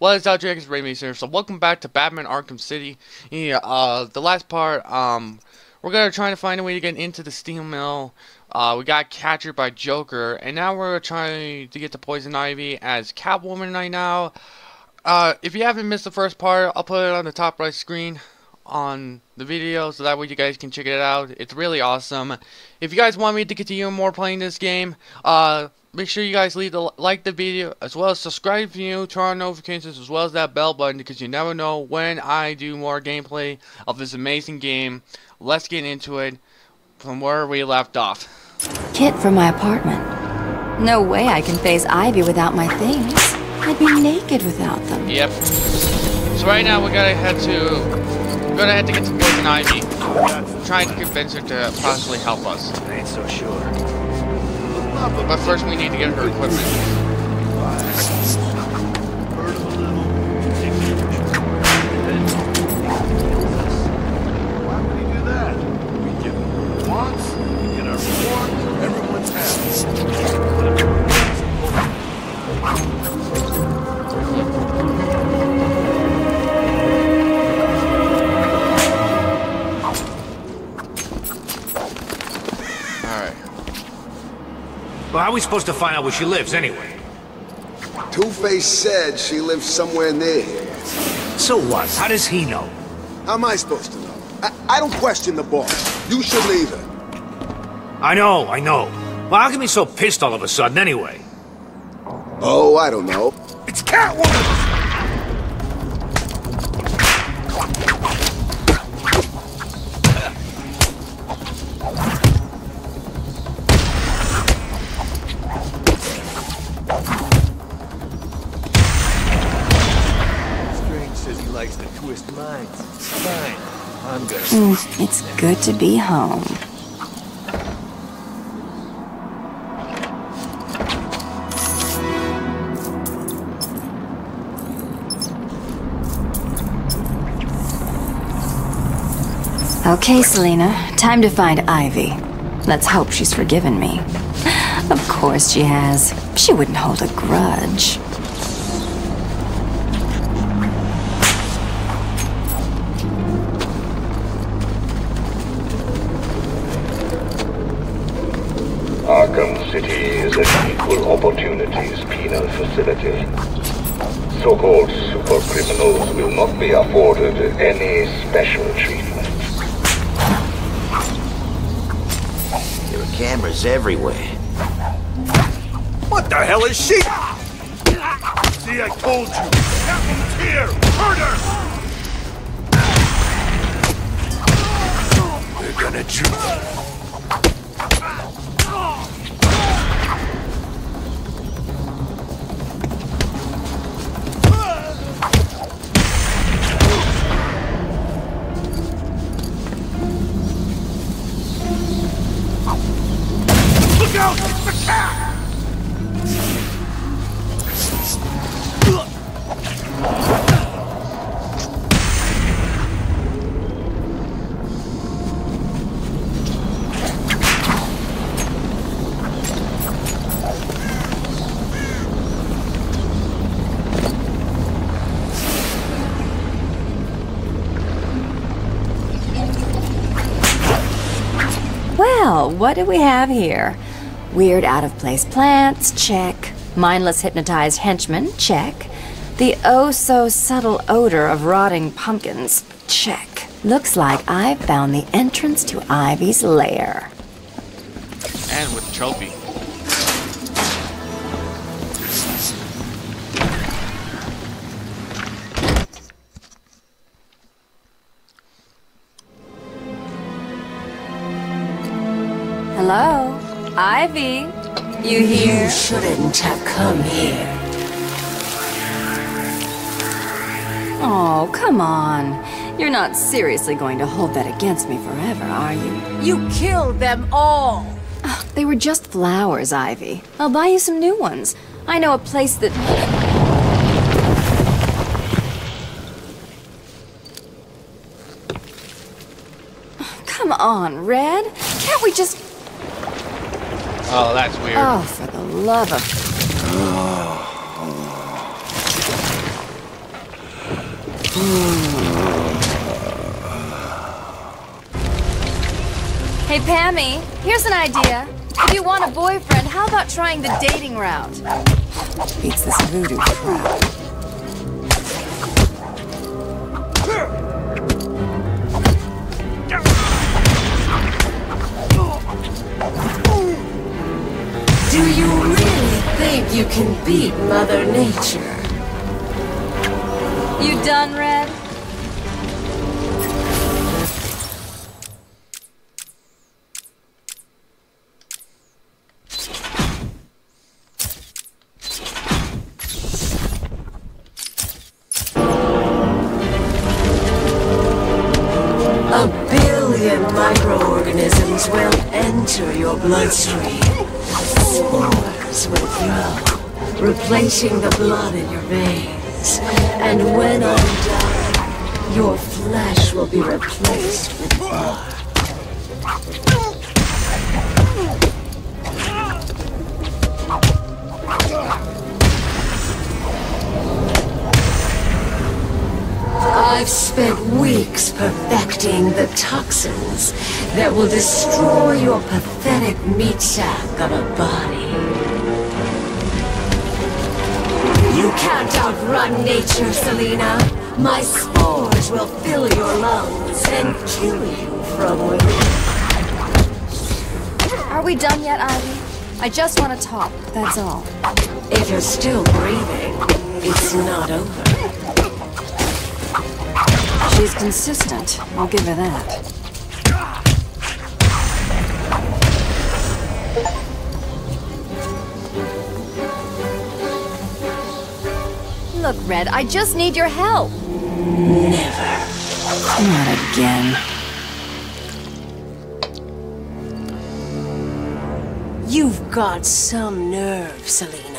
What is up? It's Ray here. So, welcome back to Batman Arkham City. Yeah, uh, the last part, um, we're gonna try to find a way to get into the steel mill. Uh, we got captured by Joker, and now we're trying to get to Poison Ivy as Catwoman right now. Uh, if you haven't missed the first part, I'll put it on the top right screen on the video so that way you guys can check it out. It's really awesome. If you guys want me to continue more playing this game, uh, make sure you guys leave the like the video as well as subscribe if you turn on notifications as well as that bell button because you never know when I do more gameplay of this amazing game. Let's get into it from where we left off. Kit from my apartment. No way I can face Ivy without my things. I'd be naked without them. Yep. So right now we're gonna head to we're gonna head to get to Poison Ivy. Trying to convince her to possibly help us. I ain't so sure. But first we need to get her equipment. Wants, we get our reward, everyone's happy. Well, how are we supposed to find out where she lives anyway? Two-Face said she lives somewhere near here. So what? How does he know? How am I supposed to know? I, I don't question the boss. You should leave her. I know, I know. Well, how come he's so pissed all of a sudden anyway? Oh, I don't know. It's Catwoman! Good to be home. Okay, Selina, time to find Ivy. Let's hope she's forgiven me. Of course she has. She wouldn't hold a grudge. City is an equal opportunities penal facility. So-called super criminals will not be afforded any special treatment. There are cameras everywhere. What the hell is she? See, I told you. Catwoman's here! Hurt her! We're gonna juke. What do we have here? Weird out of place plants, check. Mindless hypnotized henchmen, check. The oh so subtle odor of rotting pumpkins, check. Looks like I've found the entrance to Ivy's lair. And with trophy. Have come here. Oh, come on. You're not seriously going to hold that against me forever, are you? You killed them all. Ah, they were just flowers, Ivy. I'll buy you some new ones. I know a place that. Come on, Red. Can't we just. Oh, that's weird. Oh, for the love of. Hey, Pammy, here's an idea. If you want a boyfriend, how about trying the dating route? Beats this voodoo crap. Think you can beat Mother Nature? You done, Red? A replacing the blood in your veins. And when I'm done, your flesh will be replaced with blood. I've spent weeks perfecting the toxins that will destroy your pathetic meat sack of a body. You can't outrun nature, Selina. My spores will fill your lungs and kill you from within. Are we done yet, Ivy? I just want to talk, that's all. If you're still breathing, it's not over. She's consistent, I'll give her that. Look, Red, I just need your help. Never. Not again. You've got some nerve, Selina.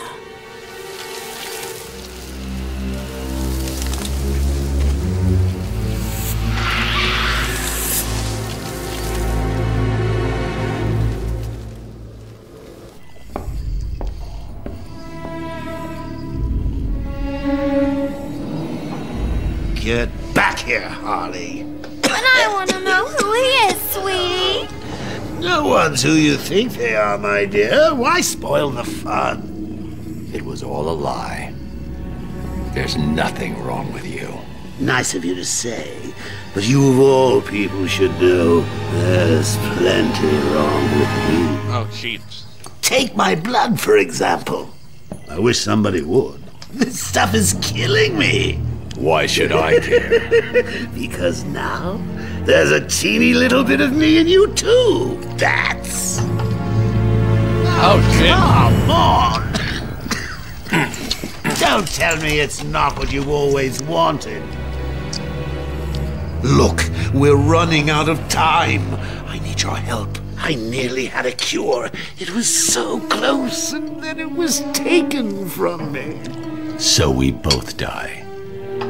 Get back here, Harley. And I want to know who he is, sweetie. No one's who you think they are, my dear. Why spoil the fun? It was all a lie. There's nothing wrong with you. Nice of you to say, but you of all people should know there's plenty wrong with me. Oh, jeez. Take my blood, for example. I wish somebody would. This stuff is killing me. Why should I care? because now there's a teeny little bit of me in you too. That's Oh, shit. come on. Don't tell me it's not what you've always wanted. Look, we're running out of time. I need your help. I nearly had a cure. It was so close, and then it was taken from me. so we both die.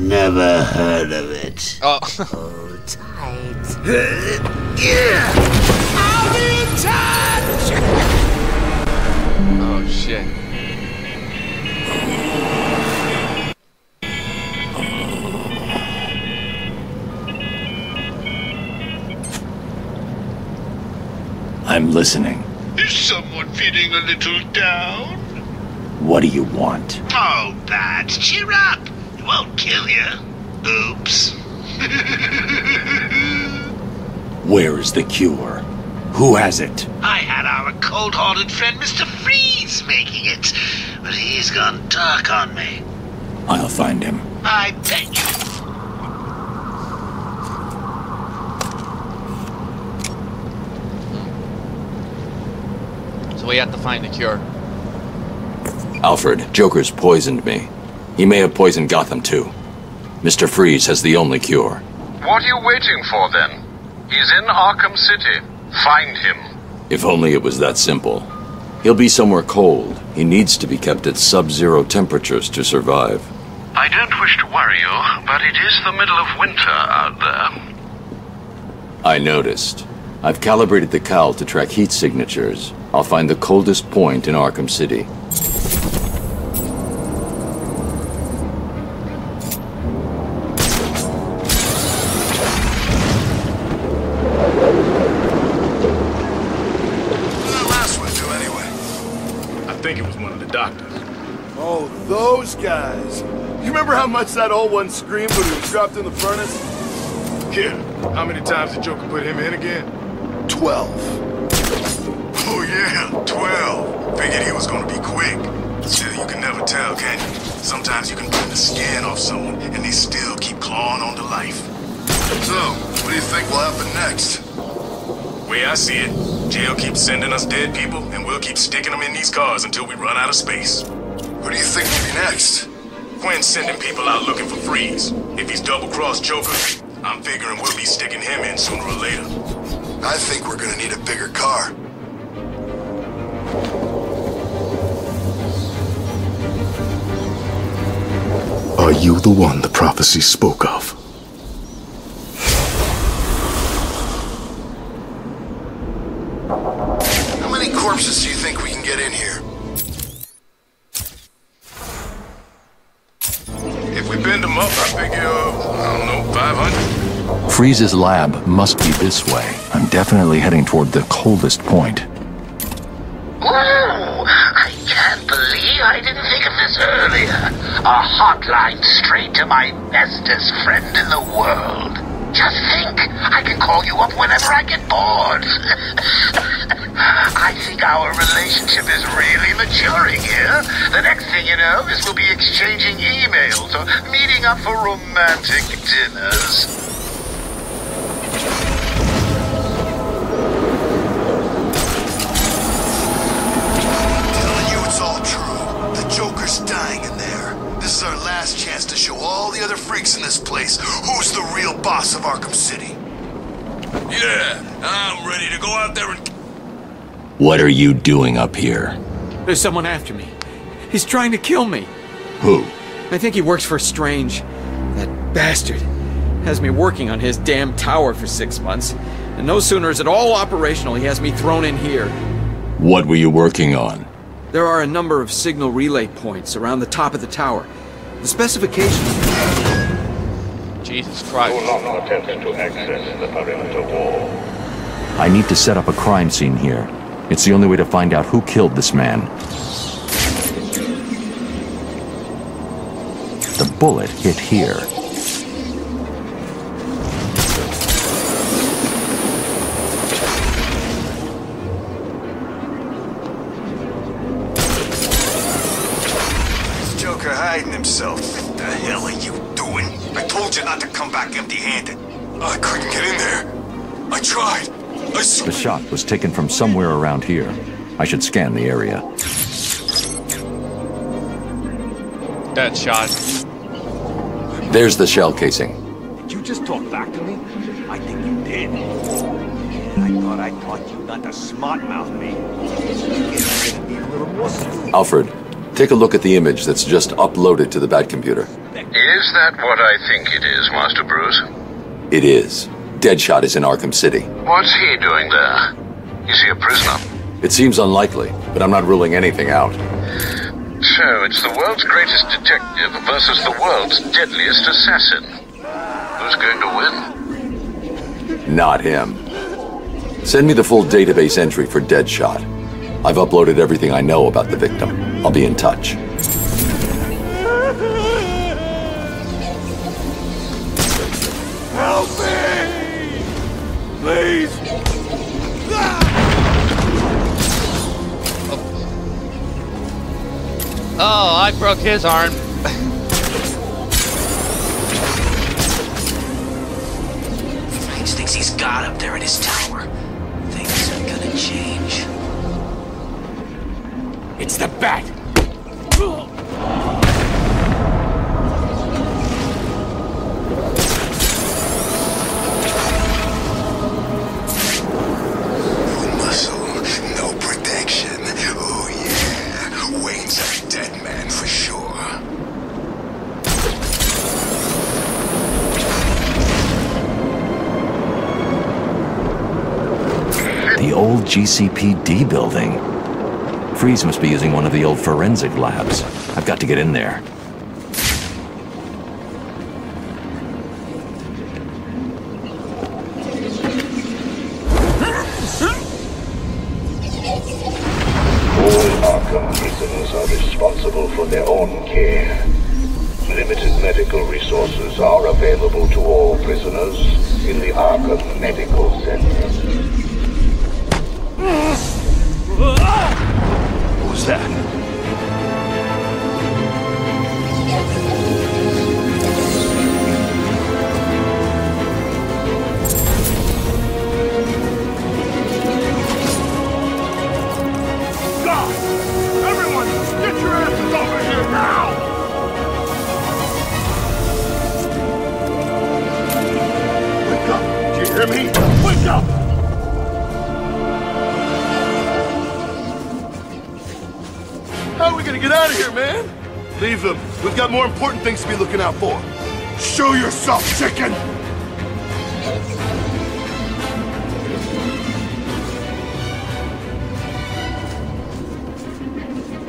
Never heard of it. Oh. Hold tight. Yeah. I'll be in touch! oh, shit. I'm listening. Is someone feeling a little down? What do you want? Oh, Bats, cheer up. It won't kill you. Oops. Where is the cure? Who has it? I had our cold-hearted friend Mr. Freeze making it, but he's gone dark on me. I'll find him. I bet you. So we have to find the cure. Alfred, Joker's poisoned me. He may have poisoned Gotham too. Mr. Freeze has the only cure. What are you waiting for then? He's in Arkham City. Find him. If only it was that simple. He'll be somewhere cold. He needs to be kept at sub-zero temperatures to survive. I don't wish to worry you, but it is the middle of winter out there. I noticed. I've calibrated the cowl to track heat signatures. I'll find the coldest point in Arkham City. How much that old one screamed when he was dropped in the furnace? Yeah. How many times did Joker put him in again? Twelve. Oh yeah, twelve. Figured he was gonna be quick. Still, you can never tell, can you? Sometimes you can burn the skin off someone, and they still keep clawing on to life. So, what do you think will happen next? Way I see it, jail keeps sending us dead people, and we'll keep sticking them in these cars until we run out of space. Who do you think will be next? Quinn's sending people out looking for Freeze. If he's double-crossed Joker, I'm figuring we'll be sticking him in sooner or later. I think we're gonna need a bigger car. Are you the one the prophecy spoke of? Freeze's lab must be this way. I'm definitely heading toward the coldest point. Whoa! I can't believe I didn't think of this earlier. A hotline straight to my bestest friend in the world. Just think, I can call you up whenever I get bored. I think our relationship is really maturing here. The next thing you know is we'll be exchanging emails or meeting up for romantic dinners. Dying in there. This is our last chance to show all the other freaks in this place who's the real boss of Arkham City. Yeah, I'm ready to go out there and... What are you doing up here? There's someone after me. He's trying to kill me. Who? I think he works for Strange. That bastard has me working on his damn tower for six months. And no sooner is it all operational, he has me thrown in here. What were you working on? There are a number of signal relay points around the top of the tower. The specifications. Jesus Christ. Do not attempt to access the perimeter wall. I need to set up a crime scene here. It's the only way to find out who killed this man. The bullet hit here. Shot was taken from somewhere around here. I should scan the area. Deadshot. There's the shell casing. Did you just talk back to me? I think you did. I thought I taught you not to smart mouth me. It's gonna be a little more stupid. Alfred, take a look at the image that's just uploaded to the Bat computer. Is that what I think it is, Master Bruce? It is. Deadshot is in Arkham City. What's he doing there? Is he a prisoner? It seems unlikely, but I'm not ruling anything out. So, it's the world's greatest detective versus the world's deadliest assassin. Who's going to win? Not him. Send me the full database entry for Deadshot. I've uploaded everything I know about the victim. I'll be in touch. Help me! Please! Ah! Oh, I broke his arm. Strange thinks he's God up there in his tower. Things are gonna change. It's the bat! Old GCPD building. Freeze must be using one of the old forensic labs. I've got to get in there. All Arkham prisoners are responsible for their own care. Limited medical resources are available to all prisoners in the Arkham Medical Center. What was that? God! Everyone, get your asses over here now! Wake up! Do you hear me? Wake up! Gonna get out of here, man? Leave them. We've got more important things to be looking out for. Show yourself, chicken!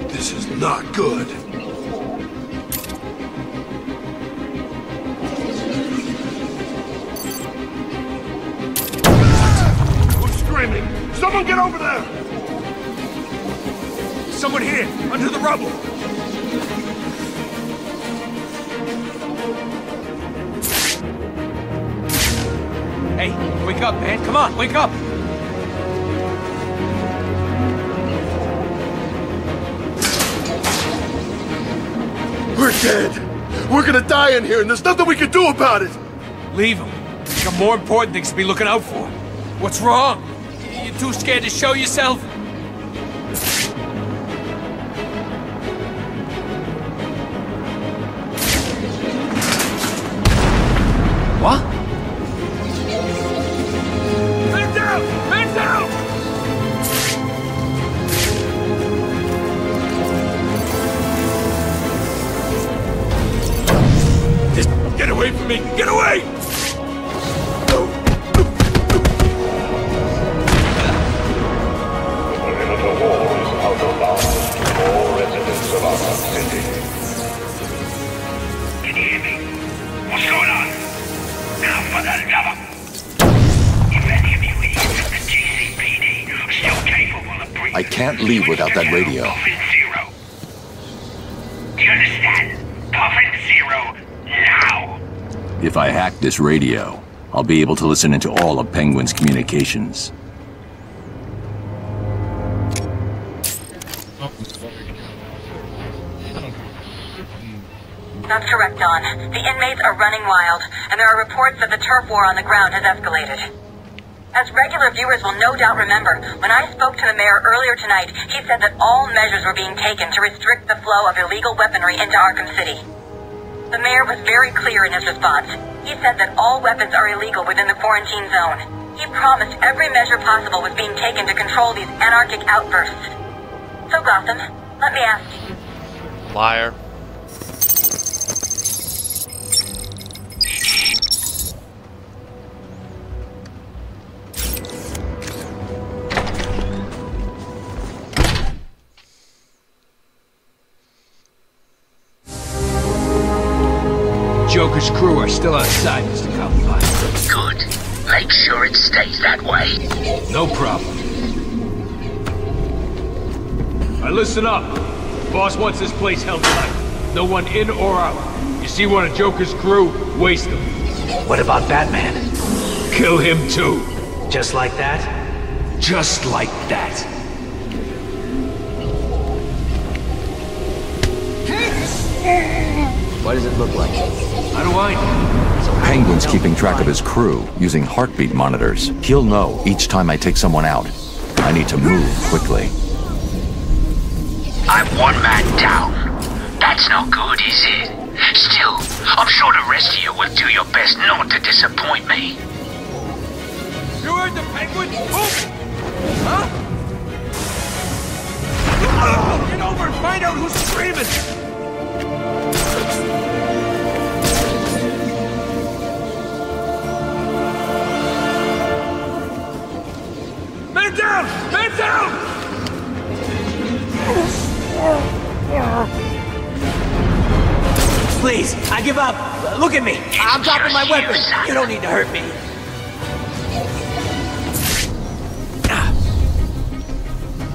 This is not good. Screaming? Someone get over there! Under the rubble. Hey, wake up, man. Come on, wake up. We're dead. We're gonna die in here, and there's nothing we can do about it. Leave him. We got more important things to be looking out for. What's wrong? You're too scared to show yourself? This radio, I'll be able to listen into all of Penguin's communications. That's correct, Don. The inmates are running wild, and there are reports that the turf war on the ground has escalated. As regular viewers will no doubt remember, when I spoke to the mayor earlier tonight, he said that all measures were being taken to restrict the flow of illegal weaponry into Arkham City. The mayor was very clear in his response. He said that all weapons are illegal within the quarantine zone. He promised every measure possible was being taken to control these anarchic outbursts. So, Gotham, let me ask you, Liar. Joker's crew are still outside, Mr. Columbine. Good. Make sure it stays that way. No problem. Now listen up. Boss wants this place held tight. No one in or out. You see one of Joker's crew, waste them. What about Batman? Kill him too. Just like that? Just like that. What does it look like? How do I know? Penguin's keeping track of his crew using heartbeat monitors. He'll know each time I take someone out. I need to move quickly. I'm one man down. That's not good, is it? Still, I'm sure the rest of you will do your best not to disappoint me. You heard the penguin? Move! Huh? Get over and find out who's screaming! Please, I give up. Look at me. I'm dropping my weapon. You don't need to hurt me.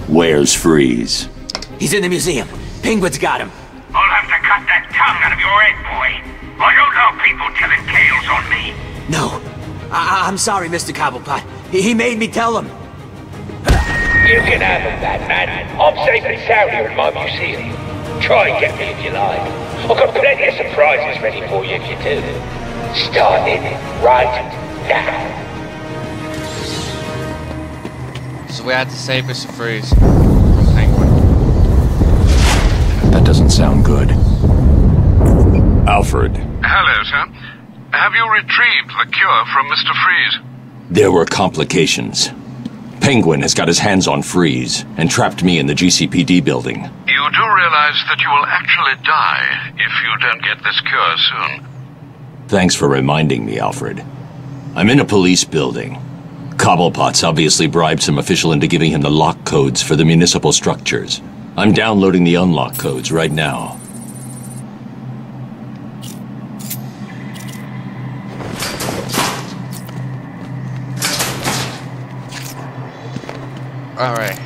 Where's Freeze? He's in the museum. Penguin's got him. I'll have to cut that tongue out of your head, boy. I don't know people telling tales on me. No. I am sorry, Mr. Cobblepot. He, he made me tell him. You can have him, Batman. I'm safe and sound here in my museum. Try and get me if you like. I've got plenty of surprises ready for you if you do. Starting right now. So we had to save Mr. Freeze from Penguin. That doesn't sound good. Alfred, Hello, sir. Have you retrieved the cure from Mr. Freeze? there were complications. Penguin has got his hands on Freeze and trapped me in the GCPD building. You do realize that you will actually die if you don't get this cure soon. Thanks for reminding me, Alfred. I'm in a police building. Cobblepot's obviously bribed some official into giving him the lock codes for the municipal structures. I'm downloading the unlock codes right now. Alright.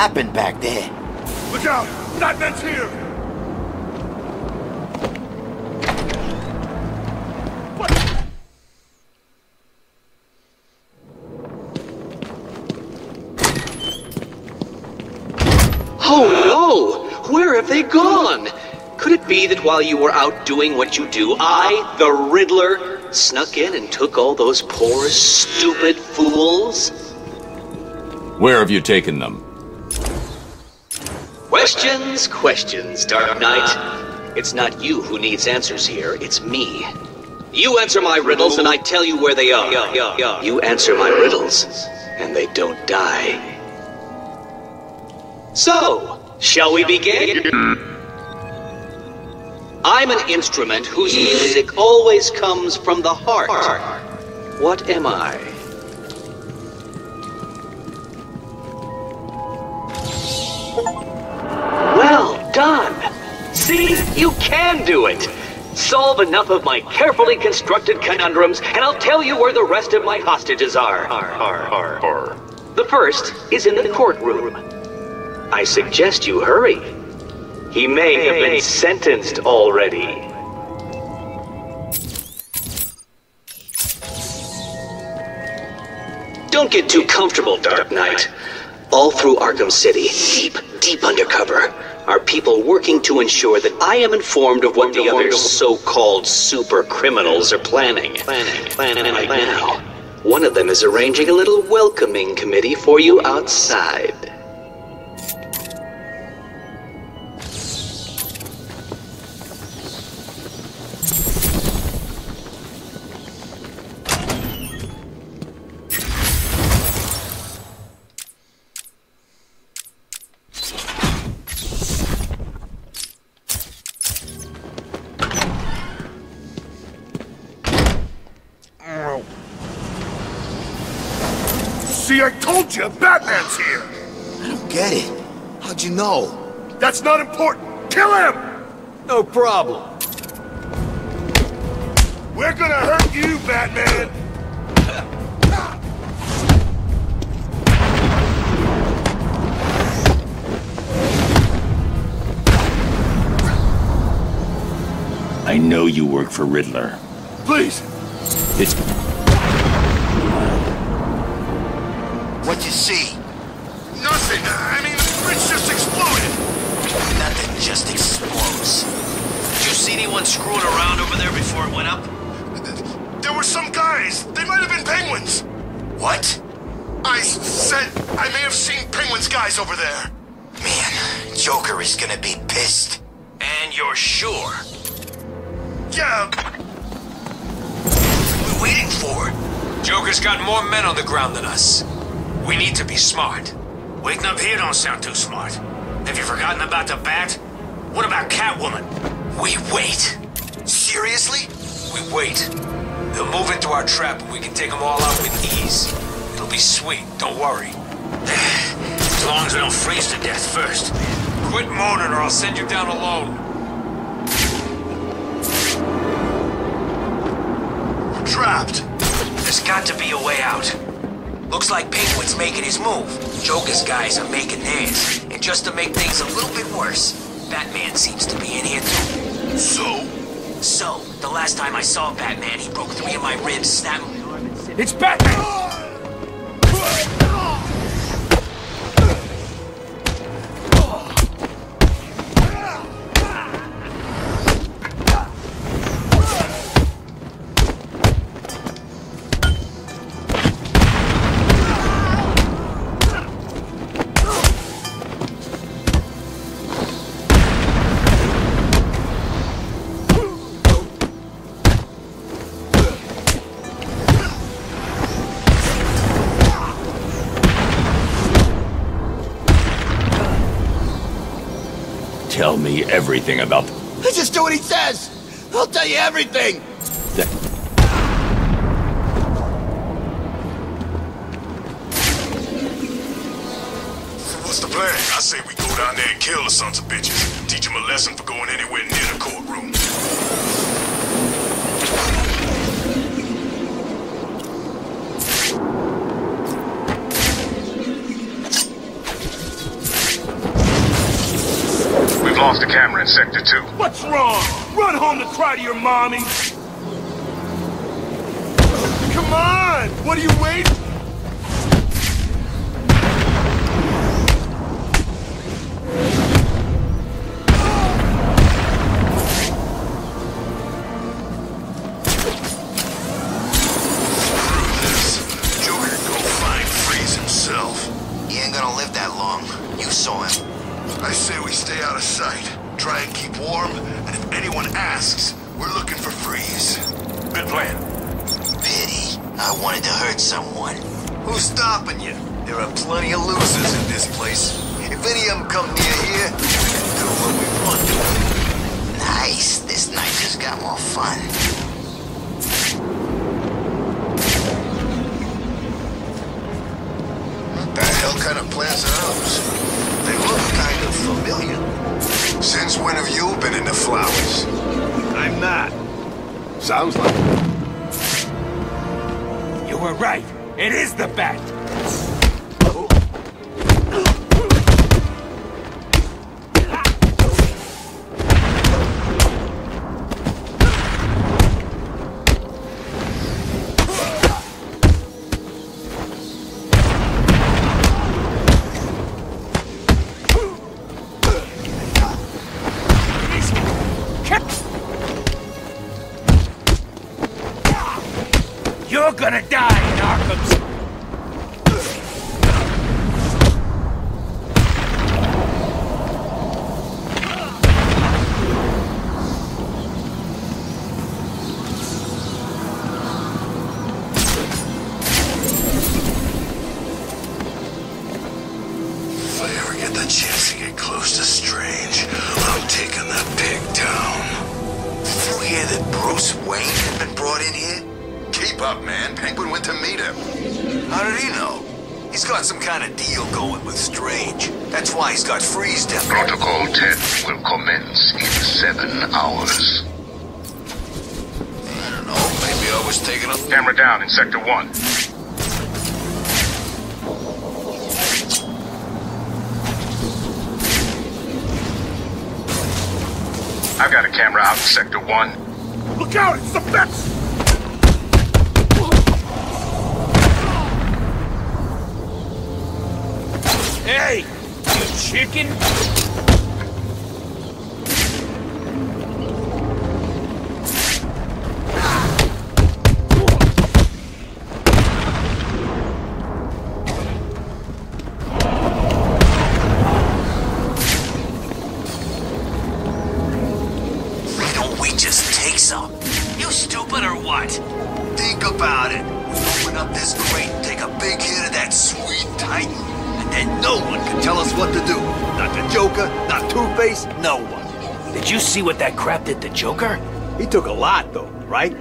Happened back there? Look out! Batman's here! Oh no! Where have they gone? Could it be that while you were out doing what you do, I, the Riddler, snuck in and took all those poor, stupid fools? Where have you taken them? Questions, Dark Knight. It's not you who needs answers here, it's me. You answer my riddles and I tell you where they are. You answer my riddles and they don't die. So, shall we begin? I'm an instrument whose music always comes from the heart. What am I? Solve enough of my carefully constructed conundrums, and I'll tell you where the rest of my hostages are. The first is in the courtroom. I suggest you hurry. He may have been sentenced already. Don't get too comfortable, Dark Knight. All through Arkham City, deep, deep undercover, are people working to ensure that I am informed of what the other so-called super criminals are planning. Planning, planning, right now. One of them is arranging a little welcoming committee for you outside. That's not important! Kill him! No problem. We're gonna hurt you, Batman! I know you work for Riddler. Please! It's What'd you see? Just explodes. Did you see anyone screwing around over there before it went up? There were some guys! They might have been penguins! What? I said I may have seen penguins guys over there! Man, Joker is gonna be pissed. And you're sure? Yeah, What are we waiting for? Joker's got more men on the ground than us. We need to be smart. Waiting up here don't sound too smart. Have you forgotten about the bat? What about Catwoman? We wait. Seriously? We wait. They'll move into our trap and we can take them all out with ease. It'll be sweet, don't worry. As long as we don't freeze to death first. Quit moaning or I'll send you down alone. trapped. There's got to be a way out. Looks like Penguin's making his move. Joker's guys are making theirs. And just to make things a little bit worse, Batman seems to be in here too. So? So, the last time I saw Batman, he broke three of my ribs, snapped my arm, and said, It's Batman! Ah! Tell me everything about Just do what he says. I'll tell you everything. the... What's the plan? I say we go down there and kill the sons of bitches. Teach them a lesson for going anywhere near the courtroom. Lost a camera in Sector 2. What's wrong? Run home to cry to your mommy! Come on! What are you waiting? Sector 1. I've got a camera out in Sector 1. Look out! It's the best! Hey! You chicken! see what that crap did to Joker? He took a lot, though, right?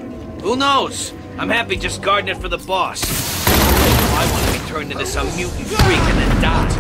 Who knows? I'm happy just guarding it for the boss. I want to be turned into some mutant freak and then die.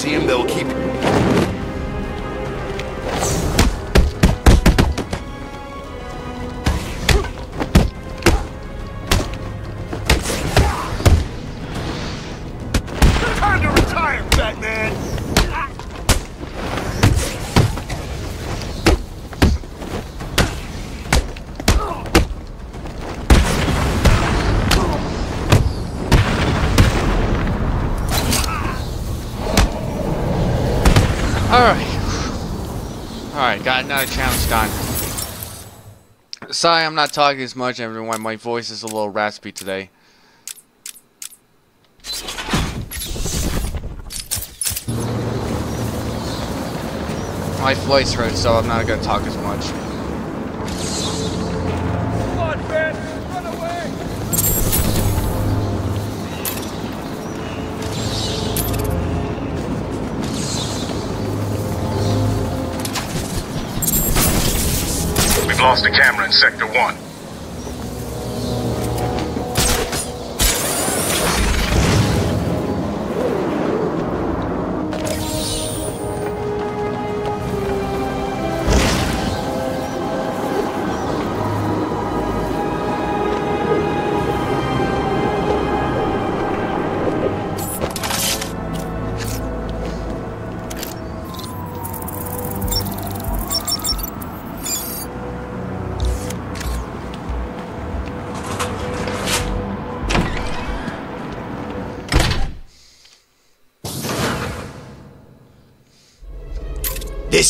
see him, they'll Sorry, I'm not talking as much, everyone. My voice is a little raspy today. My voice hurts, so I'm not gonna talk as much.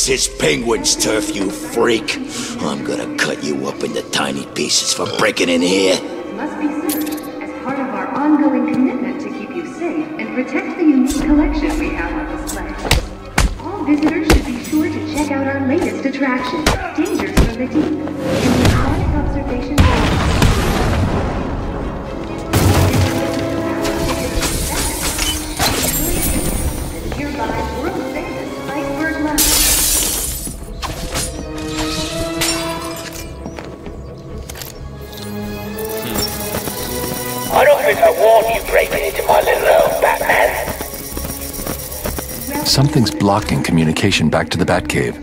This is Penguin's turf, you freak. I'm gonna cut you up into tiny pieces for breaking in here. must be as part of our ongoing commitment to keep you safe and protect the unique collection we have Blocking communication back to the Batcave.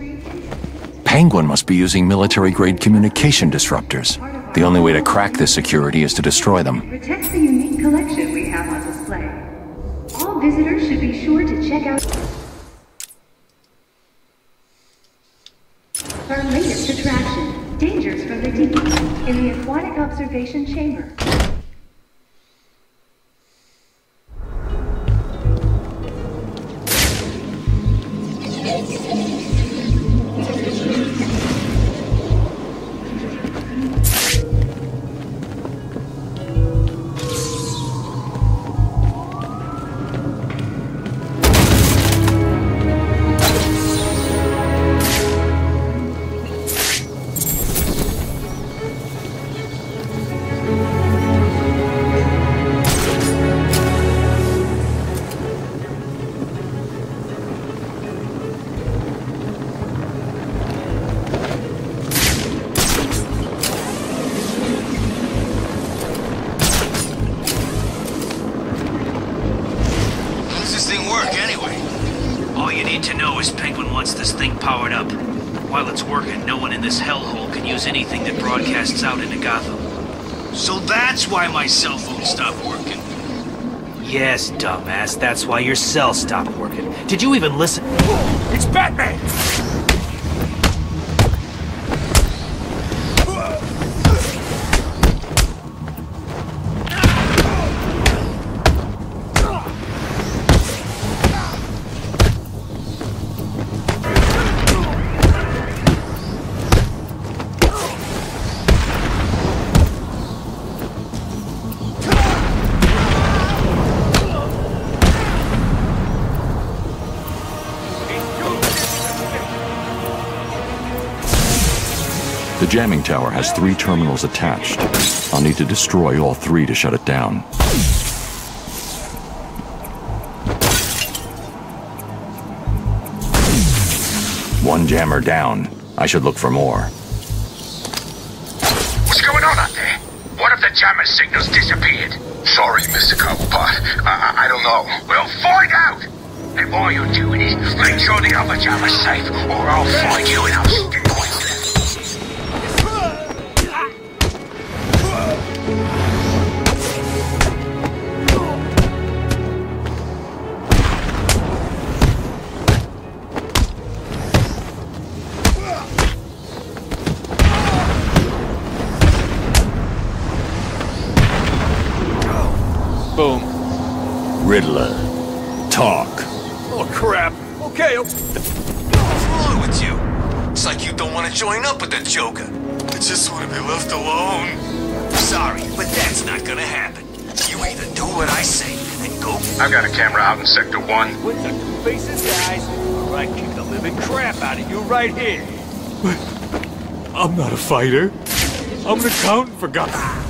Penguin must be using military-grade communication disruptors. The only way to crack this security is to destroy them. protect the unique collection we have on display. All visitors should be sure to check out our latest attraction, Dangers from the Deep, in the Aquatic Observation Chamber. That's why your cell stopped working. Did you even listen? It's Batman! Jamming tower has three terminals attached. I'll need to destroy all three to shut it down. One jammer down. I should look for more. fighter. I'm an accountant, for God's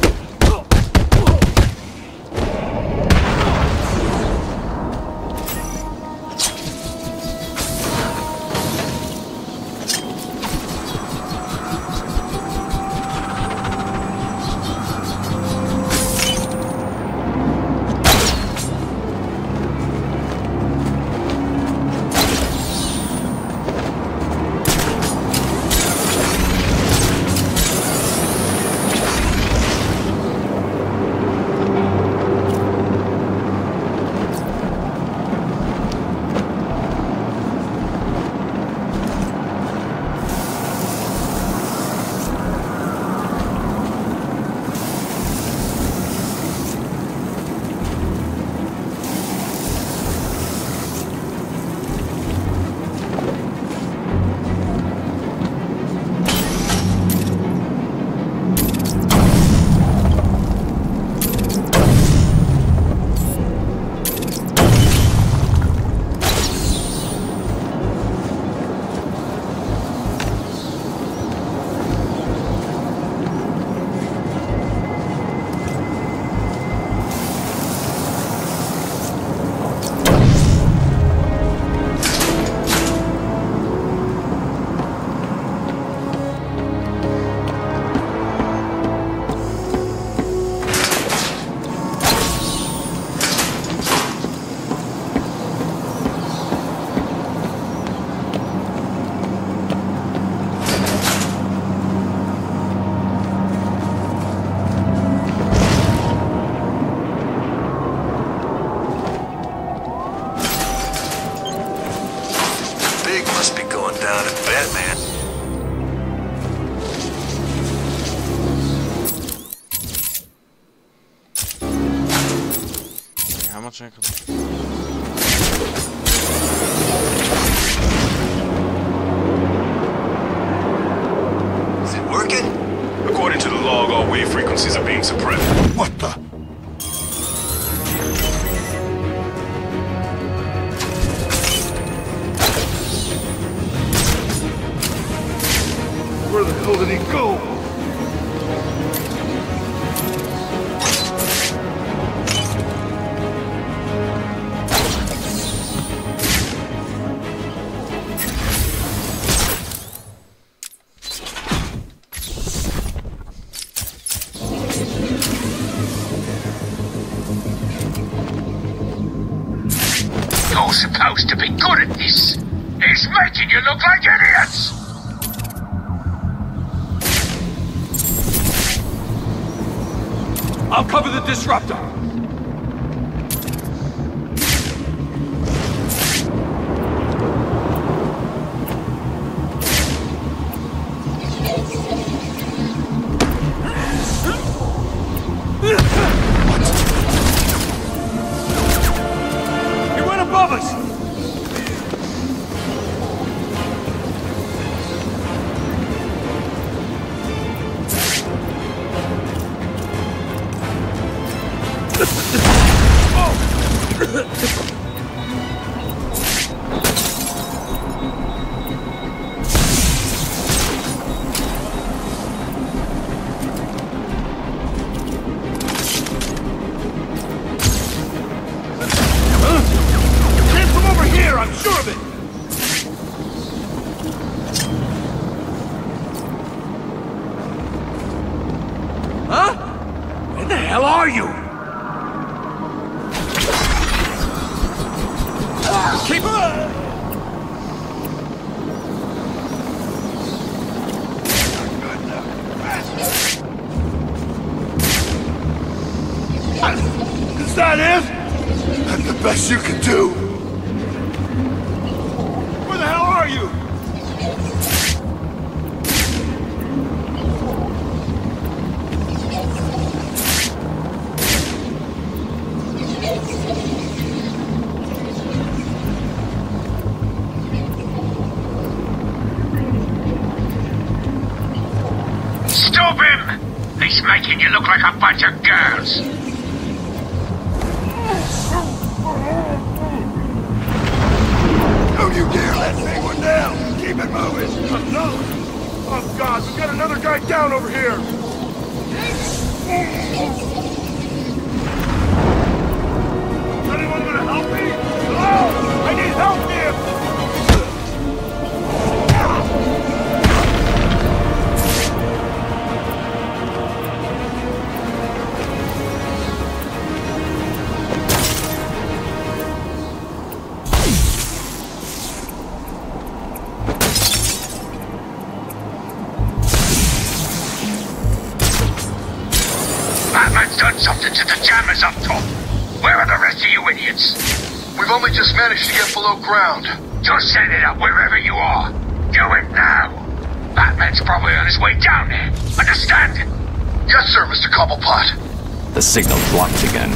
Is it working? According to the log, all wave frequencies are being suppressed. What the? Bye. Managed to get below ground. Just set it up wherever you are. Do it now. Batman's probably on his way down there. Understand? Yes, sir, Mr. Cobblepot. The signal blocked again.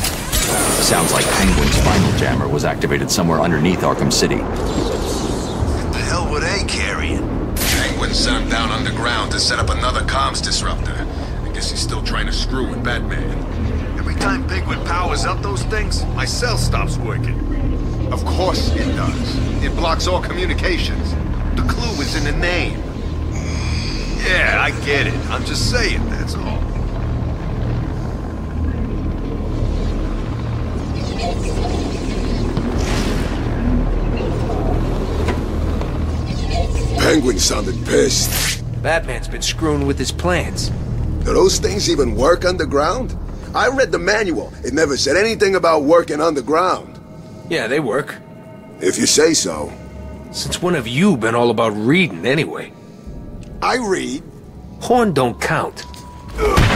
Sounds like Penguin's final jammer was activated somewhere underneath Arkham City. What the hell were they carrying? Penguin sent him down underground to set up another comms disruptor. I guess he's still trying to screw with Batman. Every time Penguin powers up those things, my cell stops working. Of course it does. It blocks all communications. The clue is in the name. Yeah, I get it. I'm just saying, that's all. Penguin sounded pissed. Batman's been screwing with his plans. Do those things even work underground? I read the manual. It never said anything about working underground. Yeah, they work. If you say so. Since when have you been all about reading, anyway? I read. Horn don't count. I'm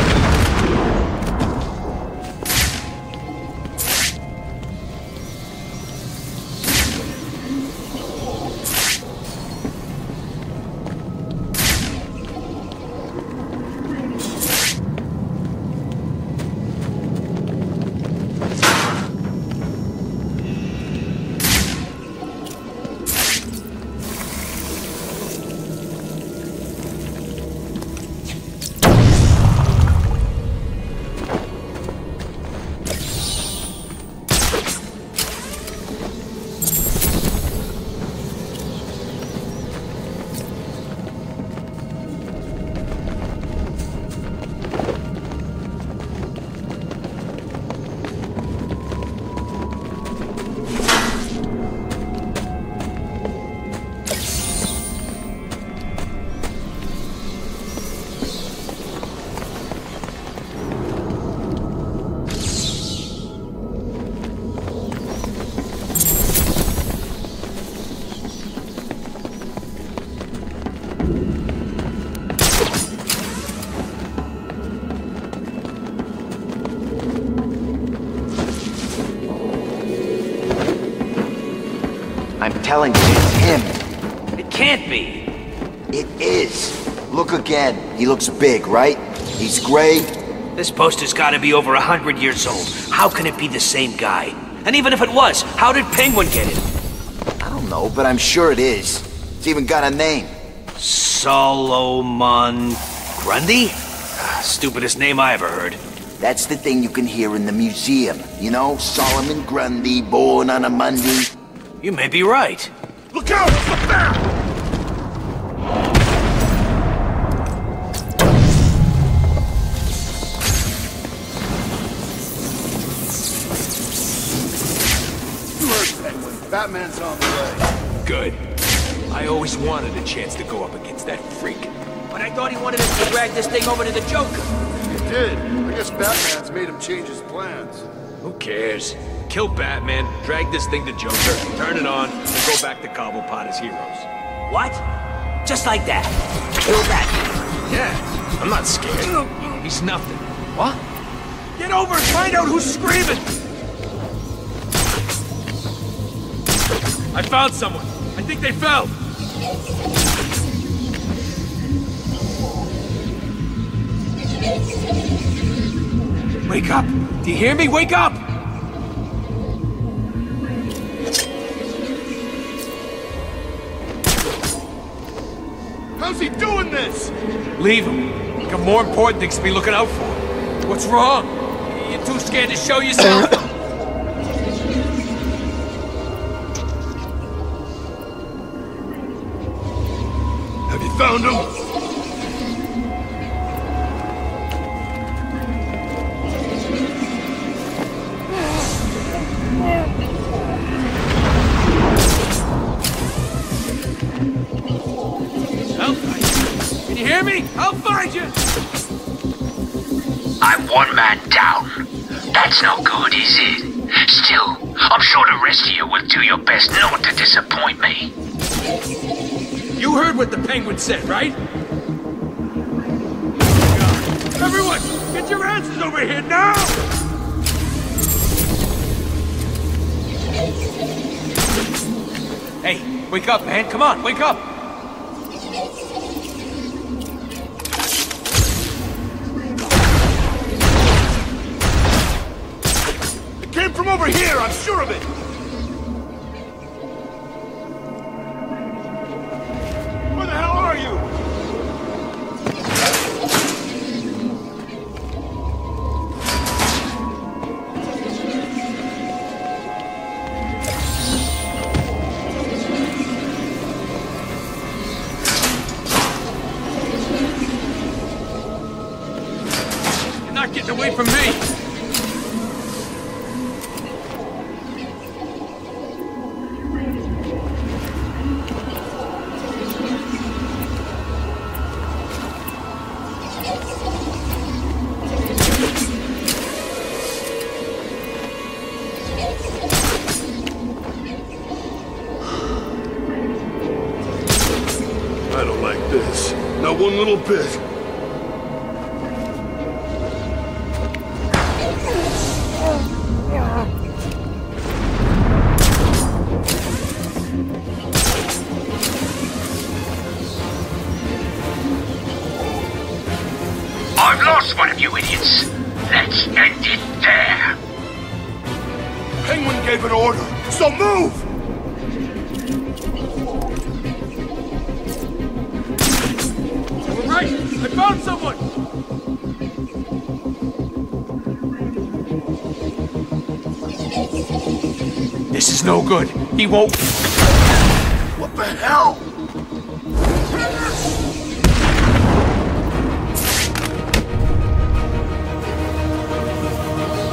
telling you, it's him. It can't be. It is. Look again. He looks big, right? He's gray. This poster's gotta be over a hundred years old. How can it be the same guy? And even if it was, how did Penguin get it? I don't know, but I'm sure it is. It's even got a name. Solomon Grundy? Stupidest name I ever heard. That's the thing you can hear in the museum. You know, Solomon Grundy, born on a Monday. You may be right. Look out! Look there! You Penguin. Batman's on the way. Good. I always wanted a chance to go up against that freak. But I thought he wanted us to drag this thing over to the Joker. He did. I guess Batman's made him change his plans. Who cares? Kill Batman, drag this thing to Joker, turn it on, and go back to Cobblepot as heroes. What? Just like that. Kill that. Yeah, I'm not scared. He's nothing. What? Get over and find out who's screaming! I found someone. I think they fell. Wake up! Do you hear me? Wake up! Leave him. Got more important things to be looking out for. What's wrong? You're too scared to show yourself? right? Everyone, get your asses over here now! Hey, wake up, man. Come on, wake up! little bit. good. He won't... What the hell?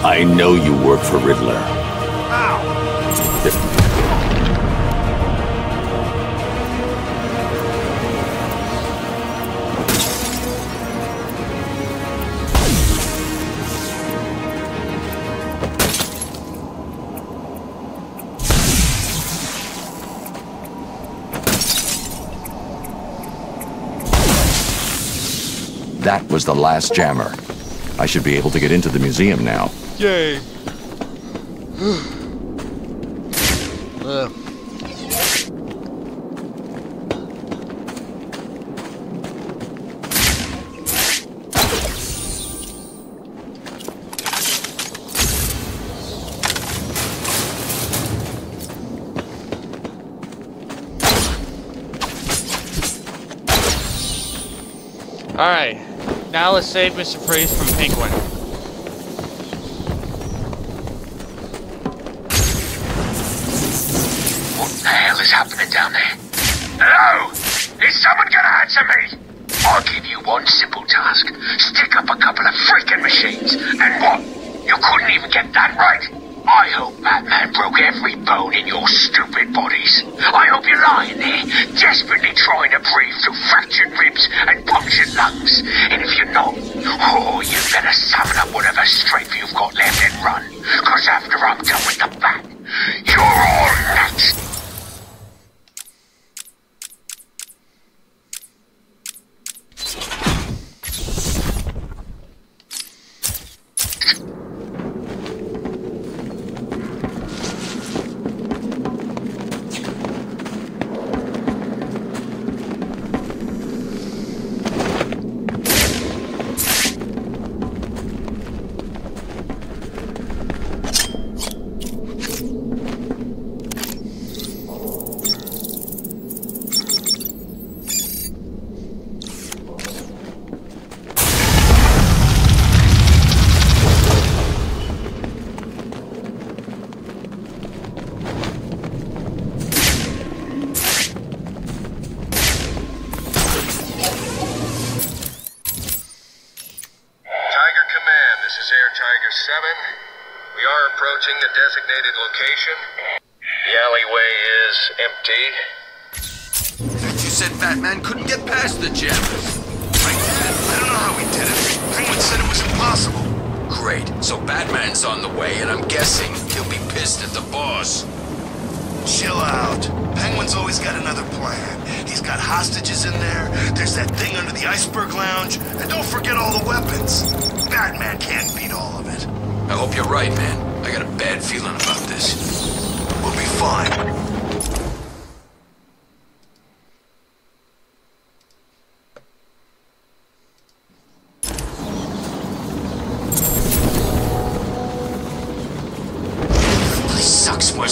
I know you work for Riddler. That was the last jammer. I should be able to get into the museum now. Yay. Palace saved Mr. Freeze from Penguin.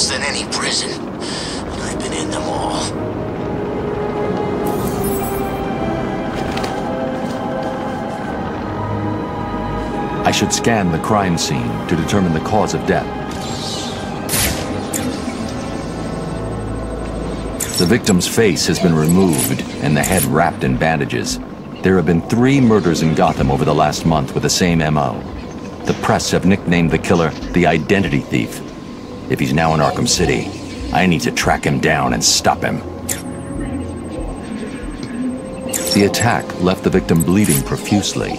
Worse than any prison. And I've been in them all. I should scan the crime scene to determine the cause of death. The victim's face has been removed and the head wrapped in bandages. There have been three murders in Gotham over the last month with the same MO. The press have nicknamed the killer the Identity Thief. If he's now in Arkham City, I need to track him down and stop him. The attack left the victim bleeding profusely.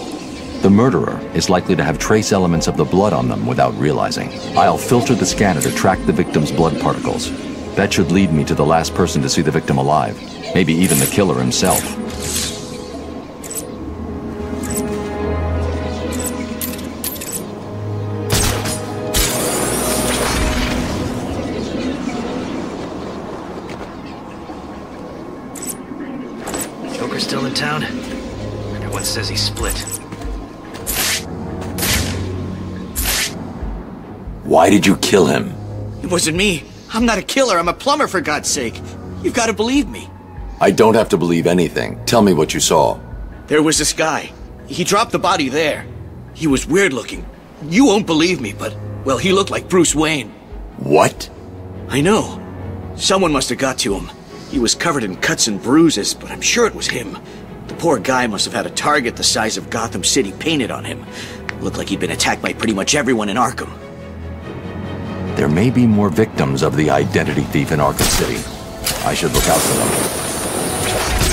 The murderer is likely to have trace elements of the blood on them without realizing. I'll filter the scanner to track the victim's blood particles. That should lead me to the last person to see the victim alive. Maybe even the killer himself. Why did you kill him? It wasn't me. I'm not a killer. I'm a plumber, for God's sake. You've got to believe me. I don't have to believe anything. Tell me what you saw. There was this guy. He dropped the body there. He was weird looking. You won't believe me, but, well, he looked like Bruce Wayne. What? I know. Someone must have got to him. He was covered in cuts and bruises, but I'm sure it was him. The poor guy must have had a target the size of Gotham City painted on him. Looked like he'd been attacked by pretty much everyone in Arkham. There may be more victims of the identity thief in Arkham City. I should look out for them.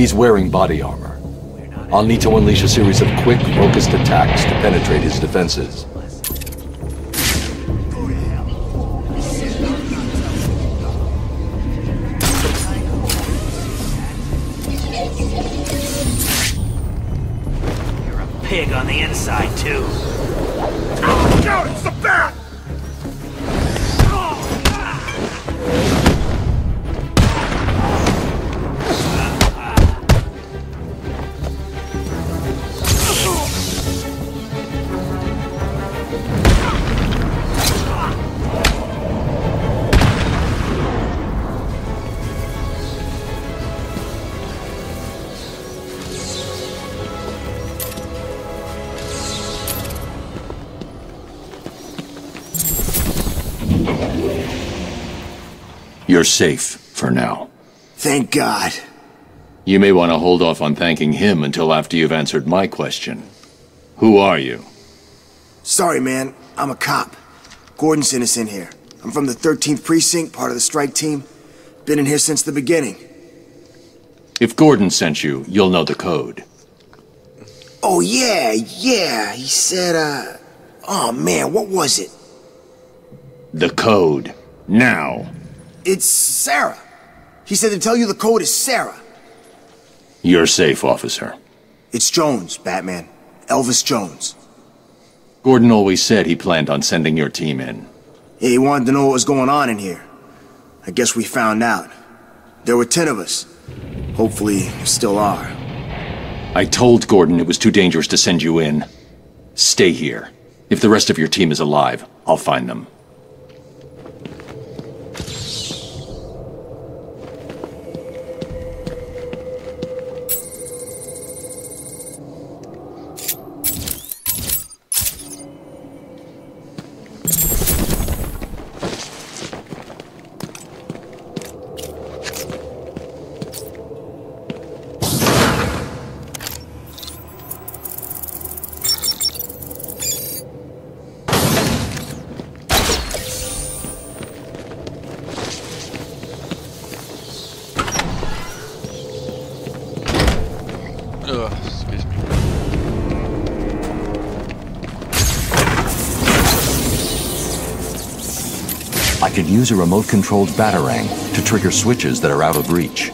He's wearing body armor. I'll need to unleash a series of quick, focused attacks to penetrate his defenses. You're safe for now. Thank God. You may want to hold off on thanking him until after you've answered my question. Who are you? Sorry, man. I'm a cop. Gordon sent us in here. I'm from the 13th Precinct, part of the strike team. Been in here since the beginning. If Gordon sent you, you'll know the code. Oh, yeah, yeah. He said, uh... Oh, man, what was it? The code. Now. It's Sarah. He said to tell you the code is Sarah. You're safe, officer. It's Jones, Batman. Elvis Jones. Gordon always said he planned on sending your team in. He wanted to know what was going on in here. I guess we found out. There were ten of us. Hopefully, still are. I told Gordon it was too dangerous to send you in. Stay here. If the rest of your team is alive, I'll find them. Remote-controlled Batarang to trigger switches that are out of reach.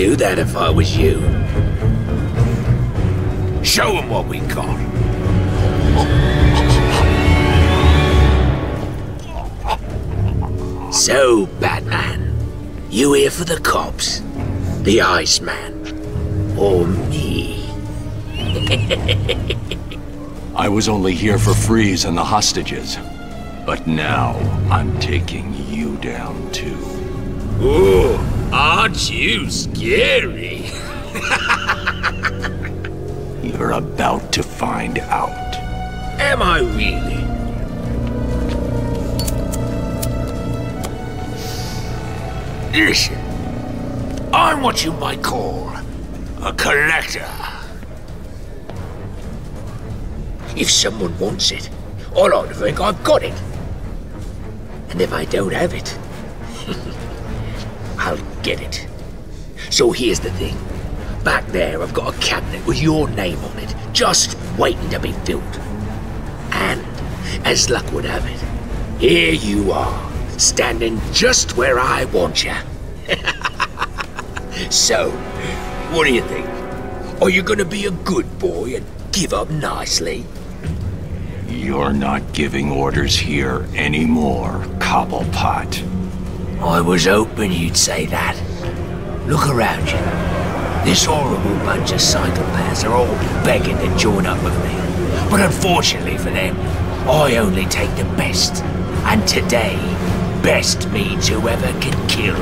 Do that if I was you. Show him what we got. So, Batman, you here for the cops? The Iceman? Or me? I was only here for Freeze and the hostages. But now, I'm taking you down too. Ooh, aren't you scary? You're about to find out. Am I really? Listen, I'm what you might call a collector. If someone wants it, I like to think I've got it. And if I don't have it, I'll get it. So here's the thing. Back there, I've got a cabinet with your name on it, just waiting to be filled. And, as luck would have it, here you are, standing just where I want you. so, what do you think? Are you gonna be a good boy and give up nicely? You're not giving orders here anymore, Cobblepot. I was hoping you'd say that. Look around you. This horrible bunch of psychopaths are all begging to join up with me. But unfortunately for them, I only take the best. And today, best means whoever can kill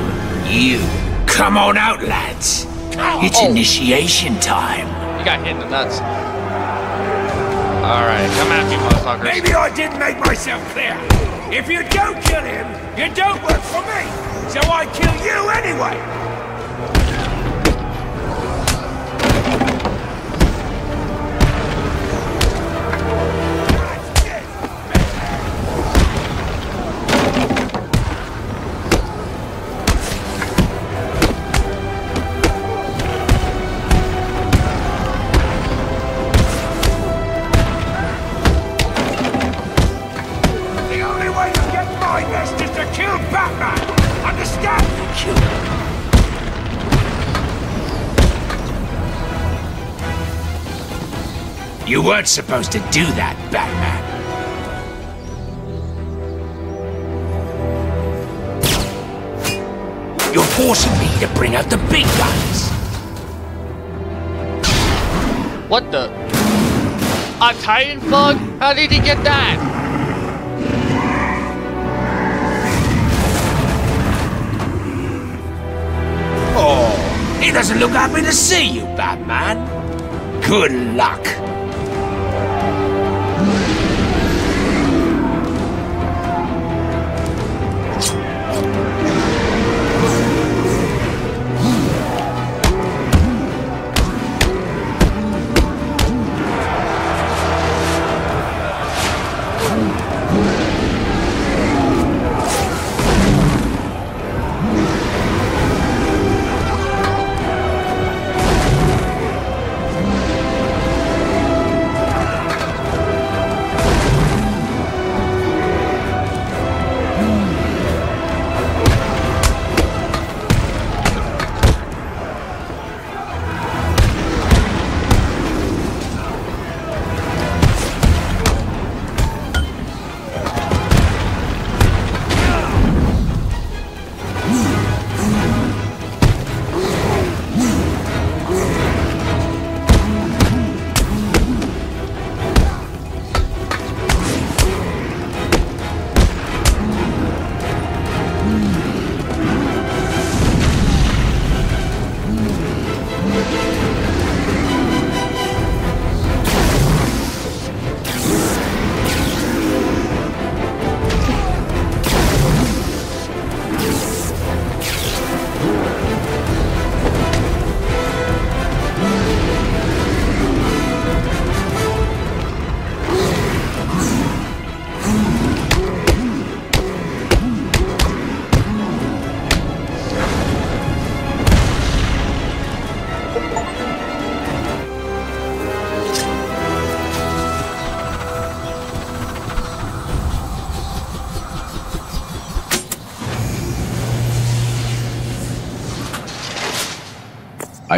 you. Come on out, lads. It's Oh. initiation time. You got hit in the nuts. Alright, come at me, motherfuckers. Maybe I didn't make myself clear. If you don't kill him, you don't work for me. So I kill you anyway. Weren't supposed to do that, Batman. You're forcing me to bring out the big guns. What the? A Titan bug? How did he get that? Oh, he doesn't look happy to see you, Batman. Good luck.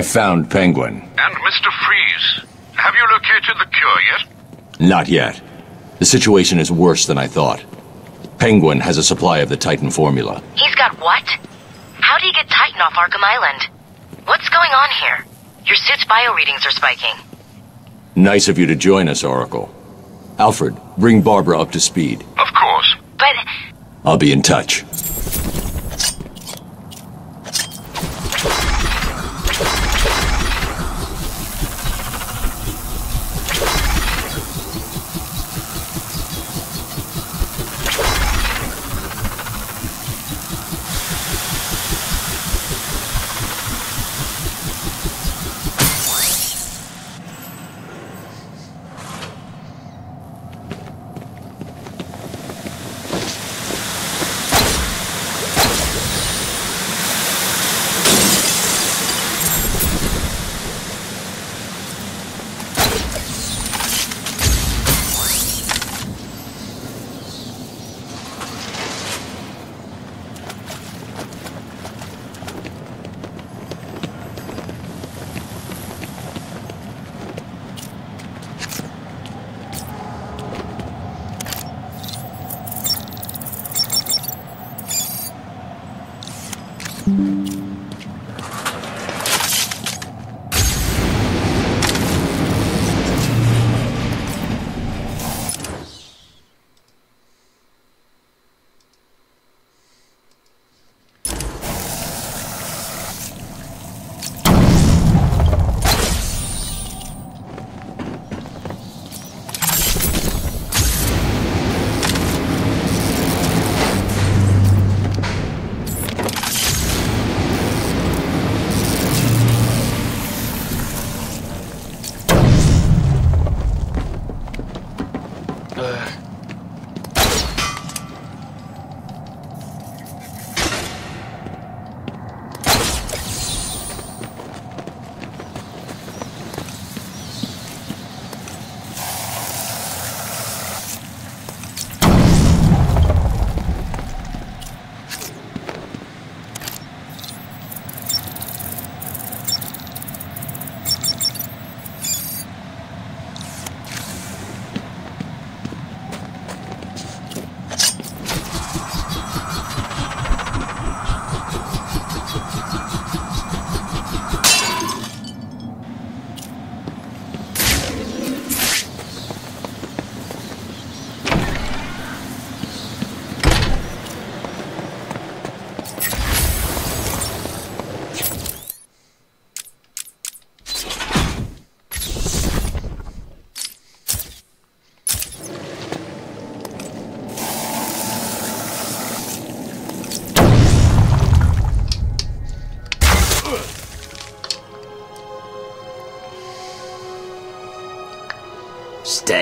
I found Penguin. And Mr. Freeze, have you located the cure yet? Not yet. The situation is worse than I thought. Penguin has a supply of the Titan formula. He's got what? How do you get Titan off Arkham Island? What's going on here? Your suit's bio readings are spiking. Nice of you to join us, Oracle. Alfred, bring Barbara up to speed. Of course. But I'll be in touch.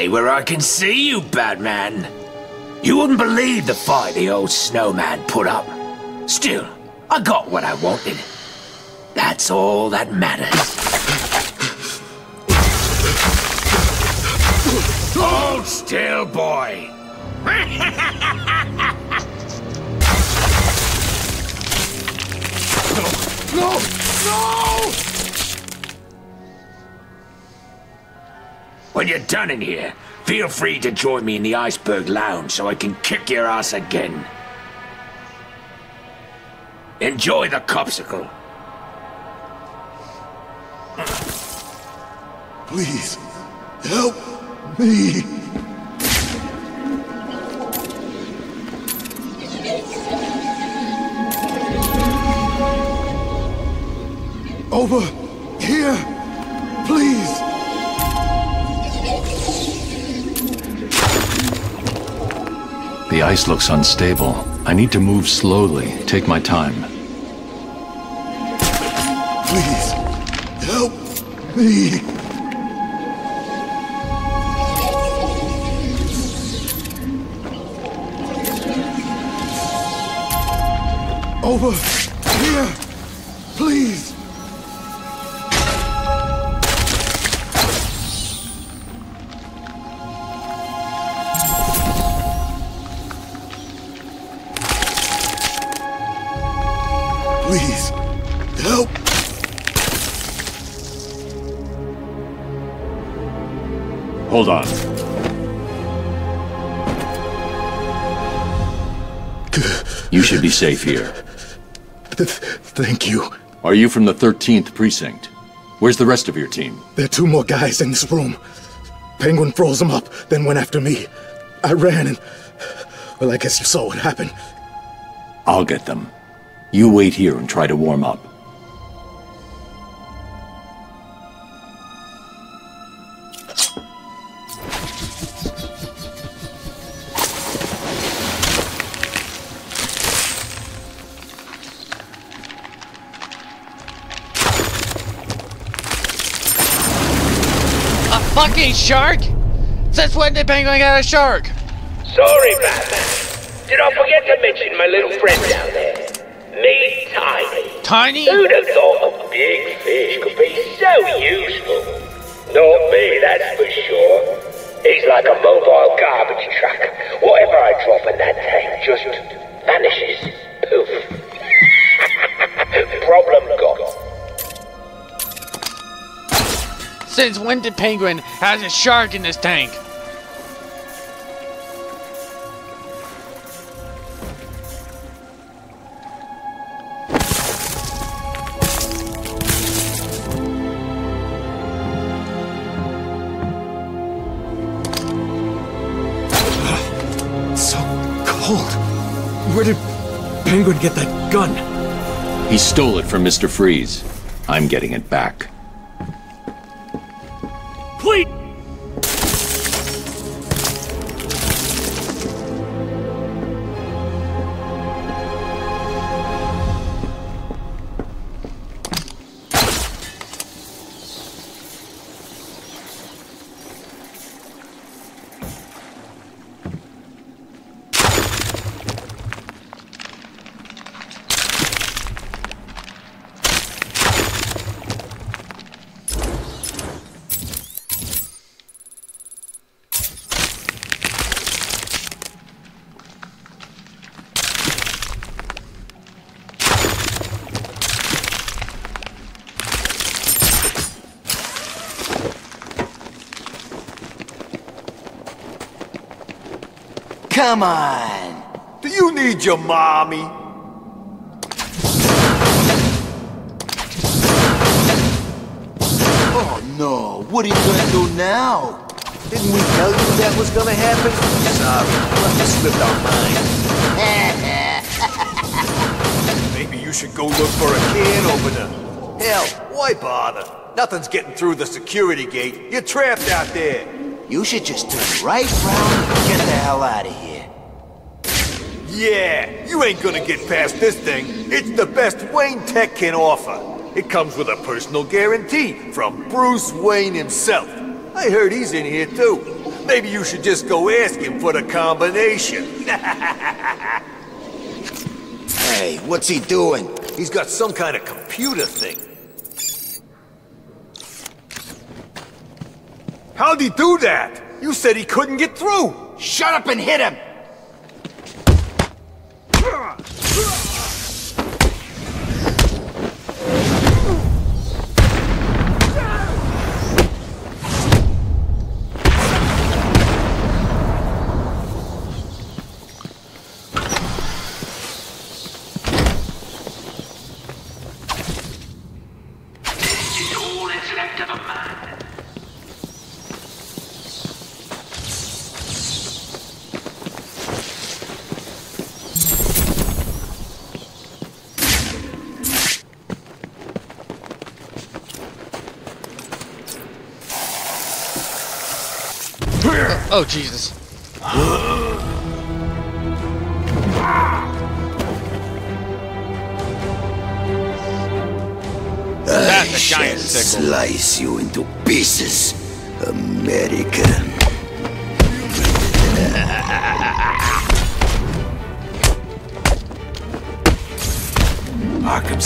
Where I can see you, Batman. You wouldn't believe the fight the old snowman put up. Still, I got what I wanted. That's all that matters. Hold still, boy. No! No! When you're done in here, feel free to join me in the Iceberg Lounge so I can kick your ass again. Enjoy the copsicle. Please, help me. Over here, The ice looks unstable. I need to move slowly, take my time. Please, help me. Over be safe here. Thank you. Are you from the 13th Precinct? Where's the rest of your team? There are two more guys in this room. Penguin froze them up, then went after me. I ran and. Well, I guess you saw what happened. I'll get them. You wait here and try to warm up. Shark? Since when did Penguin get a shark? Sorry, Batman. Did I forget to mention my little friend down there? Me, Tiny. Tiny? Who'd have thought a big fish could be so useful? Not me, that's for sure. He's like a mobile garbage truck. Whatever I drop in that tank just vanishes. Poof. Problem gone. Since when did Penguin has a shark in this tank? So cold. Where did Penguin get that gun? He stole it from Mr. Freeze. I'm getting it back. Come on. Do you need your mommy? Oh no, what are you gonna do now? Didn't we tell you that was gonna happen? Sorry, have slipped our mind. Maybe you should go look for a can opener. Hell, why bother? Nothing's getting through the security gate. You're trapped out there. You should just turn right round and get the hell out of here. Yeah, you ain't gonna get past this thing. It's the best Wayne Tech can offer. It comes with a personal guarantee from Bruce Wayne himself. I heard he's in here too. Maybe you should just go ask him for the combination. hey, what's he doing? He's got some kind of computer thing. How'd he do that? You said he couldn't get through. Shut up and hit him! Ugh! Oh, Jesus. I a shall giant sickle. slice you into pieces, American. Arkham's.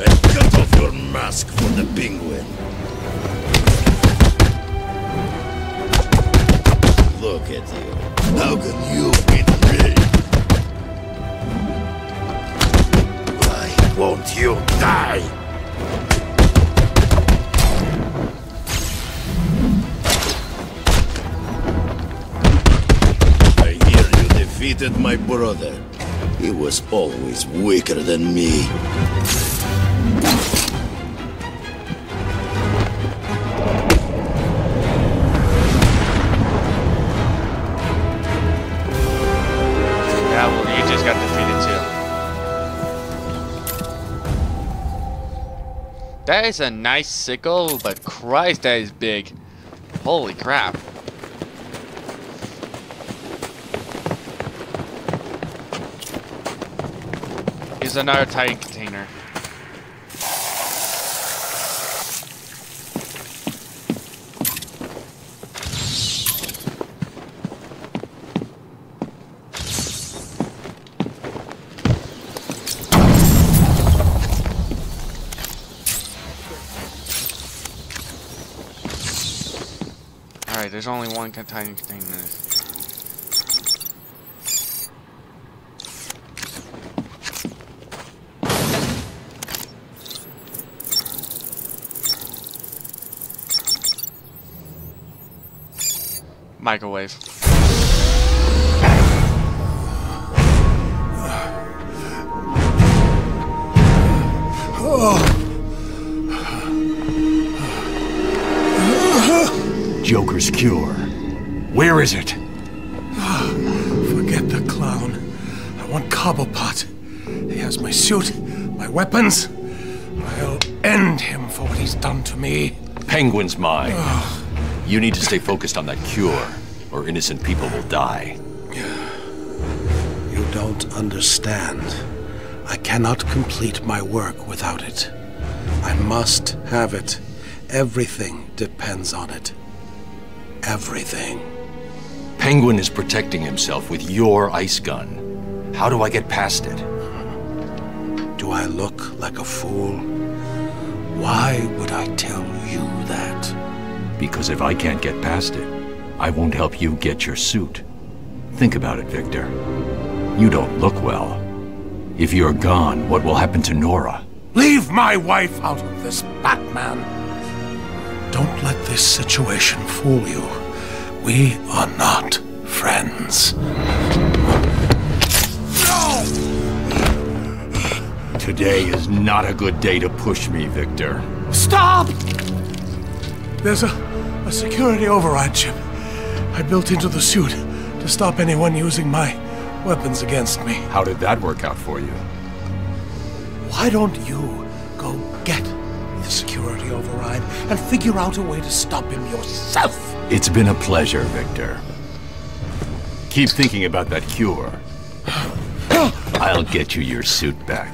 And cut off your mask for the penguin. At you. How can you beat me? Why won't you die? I hear you defeated my brother. He was always weaker than me. That is a nice sickle, but Christ, that is big. Holy crap. Here's another Titan container. There's only one Titan container. Microwave. Cure. Where is it? Ah, forget the clown. I want Cobblepot. He has my suit, my weapons. I'll end him for what he's done to me. Penguin's mine. Ah. You need to stay focused on that cure, or innocent people will die. You don't understand. I cannot complete my work without it. I must have it. Everything depends on it. Everything. Penguin is protecting himself with your ice gun. How do I get past it? Do I look like a fool? Why would I tell you that? Because if I can't get past it, I won't help you get your suit. Think about it, Victor. You don't look well. If you're gone, what will happen to Nora? Leave my wife out of this, Batman. Don't let this situation fool you. We are not friends. No! Today is not a good day to push me, Victor. Stop! There's a, a security override chip I built into the suit to stop anyone using my weapons against me. How did that work out for you? Why don't you go get the security override and figure out a way to stop him yourself? It's been a pleasure, Victor. Keep thinking about that cure. I'll get you your suit back.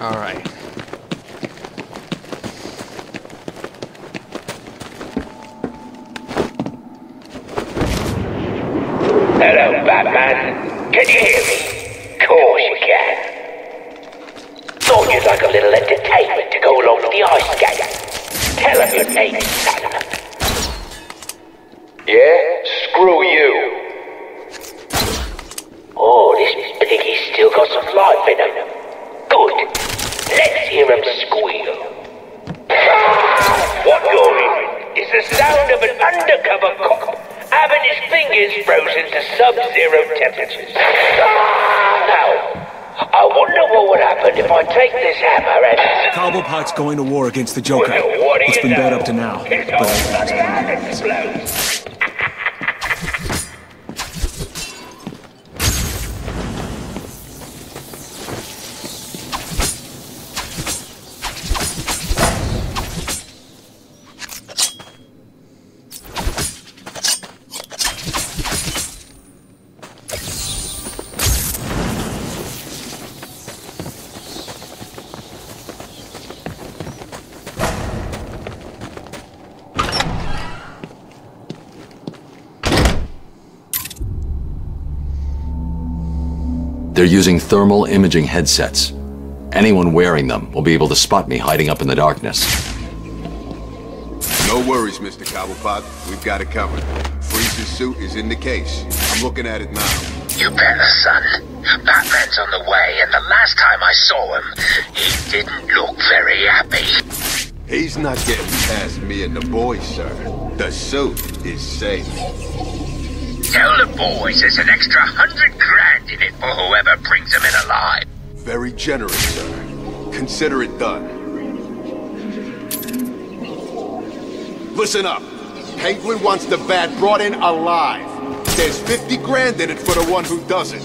Alright. Hello, Batman. Can you hear me? Course you can. Thought you'd like a little entertainment to go along with the ice skate. Tell him your name, son. Yeah? Screw you. Oh, this piggy's still got some life in him. Good. Let's hear him squeal. Ah, what you're hearing is the sound of an undercover cop having fingers frozen to sub-zero temperatures. Ah, now, I wonder what would happen if I take this hammer and... Cobblepot's going to war against the Joker. Well, It's been bad up to now, but I think bloody They're using thermal imaging headsets. Anyone wearing them will be able to spot me hiding up in the darkness. No worries, Mr. Cobblepot. We've got it covered. Freeze's suit is in the case. I'm looking at it now. You better, son. Batman's on the way, and the last time I saw him, he didn't look very happy. He's not getting past me and the boys, sir. The suit is safe. Tell the boys there's an extra hundred grand in it for whoever brings him in alive. Very generous, sir. Consider it done. Listen up. Penguin wants the bat brought in alive. There's 50 grand in it for the one who doesn't.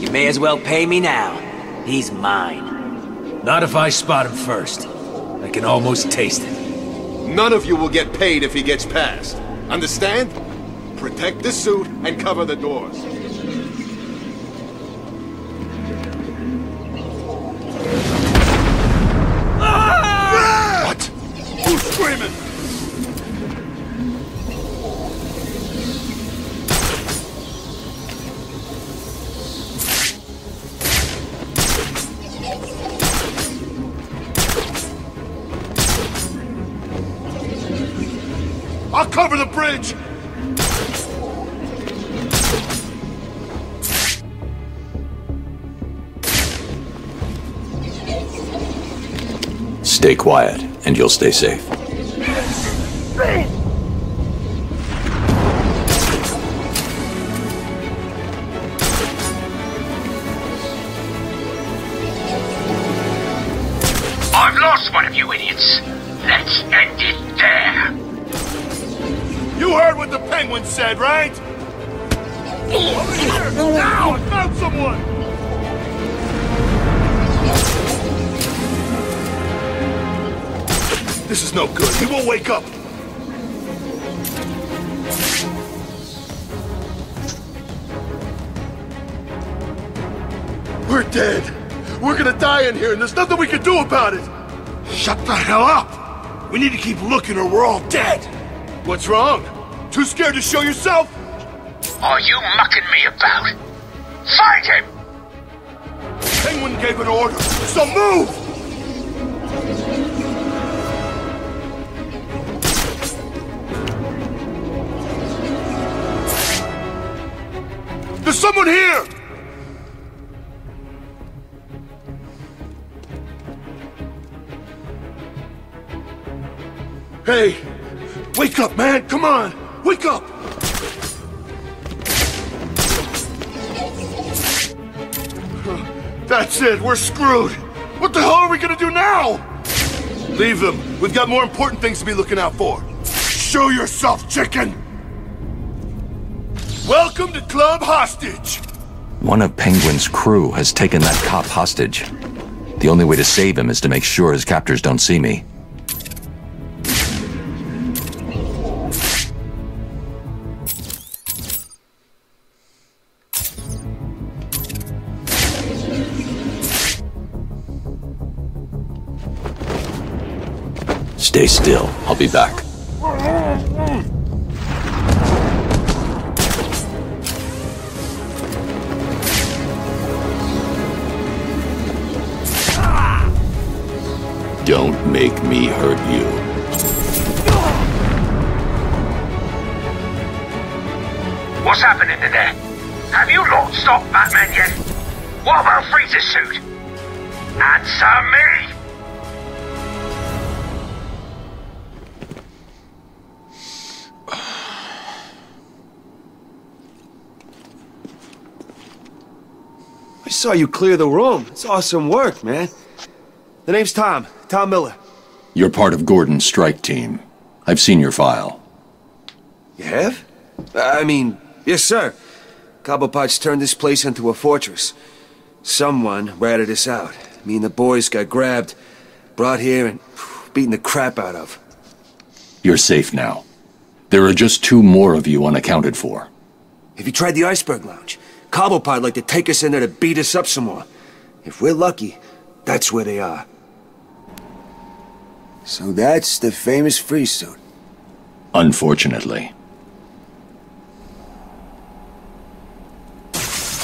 You may as well pay me now. He's mine. Not if I spot him first. I can almost taste it. None of you will get paid if he gets past. Understand? Protect the suit and cover the doors. Stay quiet, and you'll stay safe. I've lost one of you idiots. Let's end it there. You heard what the penguin said, right? Over here! Now! I found someone! This is no good. He won't wake up. We're dead. We're gonna die in here, and there's nothing we can do about it. Shut the hell up! We need to keep looking, or we're all dead. What's wrong? Too scared to show yourself? Are you mucking me about? Fight him! Penguin gave an order, so move! Someone here! Hey, wake up, man! Come on! Wake up! That's it, we're screwed! What the hell are we gonna do now? Leave them. We've got more important things to be looking out for. Show yourself, chicken! Welcome to Club Hostage! One of Penguin's crew has taken that cop hostage. The only way to save him is to make sure his captors don't see me. Stay still. I'll be back. Don't make me hurt you. What's happening in there? Have you lot stopped Batman yet? What about Freeze's suit? Answer me! I saw you clear the room. It's awesome work, man. The name's Tom. Tom Miller. You're part of Gordon's strike team. I've seen your file. You have? I mean, yes, sir. Cobblepot's turned this place into a fortress. Someone ratted us out. Me and the boys got grabbed, brought here, and beaten the crap out of. You're safe now. There are just two more of you unaccounted for. Have you tried the Iceberg Lounge? Cobblepot like to take us in there to beat us up some more. If we're lucky, that's where they are. So that's the famous freeze suit. Unfortunately.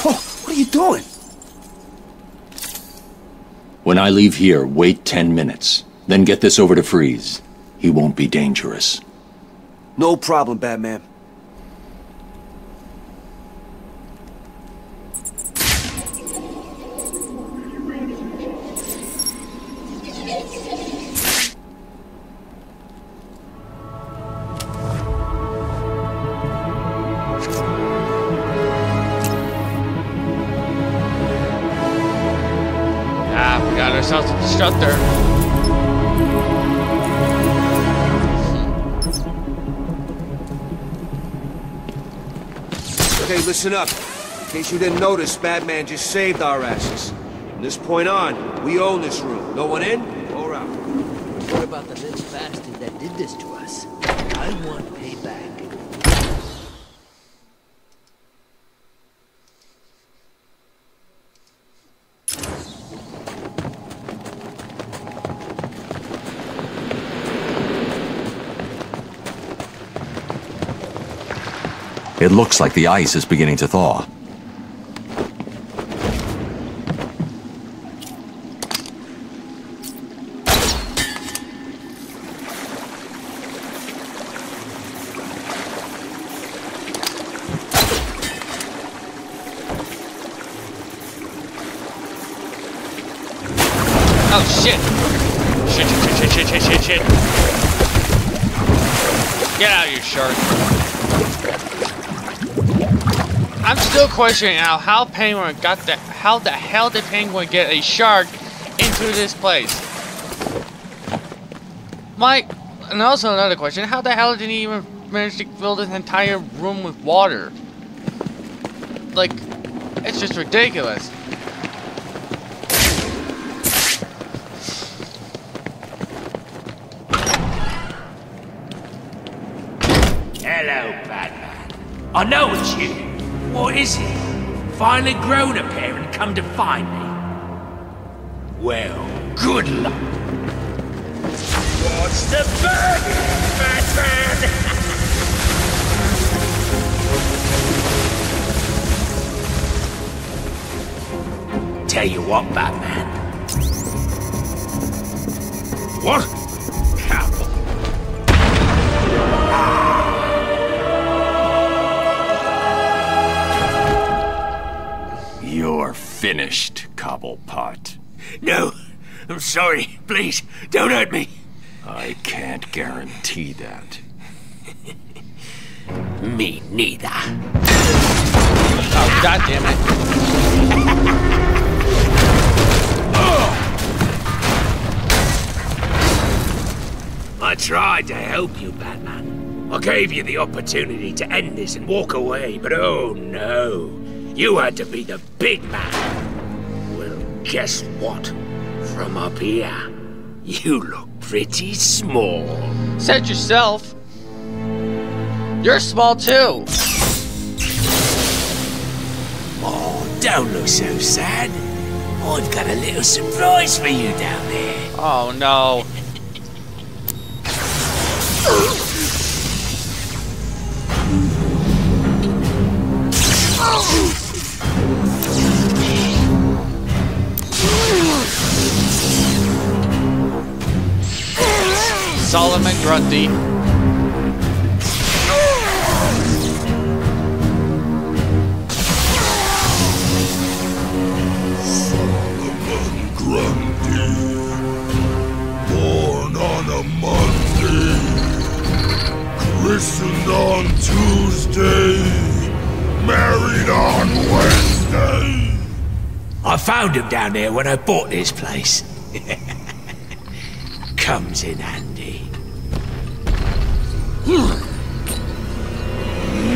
Oh, what are you doing? When I leave here, wait ten minutes. Then get this over to Freeze. He won't be dangerous. No problem, Batman. Listen up. In case you didn't notice, Batman just saved our asses. From this point on, we own this room. No one in or out. What about the little bastard that did this to us? I want payback. It looks like the ice is beginning to thaw. Questioning how how Penguin got the how the hell did Penguin get a shark into this place? Mike, and also another question: How the hell did he even manage to fill this entire room with water? Like, it's just ridiculous. Hello, Batman. I know Finally grown up here and come to find me? Well, good luck. What's the verdict, Batman? Tell you what, Batman. What? Finished, Cobblepot. No, I'm sorry. Please, don't hurt me. I can't guarantee that. Me neither. Oh, god damn it. I tried to help you, Batman. I gave you the opportunity to end this and walk away, but oh no. You had to be the big man. Guess what? From up here, you look pretty small. Said yourself. You're small too. Oh, don't look so sad. I've got a little surprise for you down there. Oh no. Solomon Grundy. Solomon Grundy. Born on a Monday. Christened on Tuesday. Married on Wednesday. I found him down there when I bought this place. Comes in handy.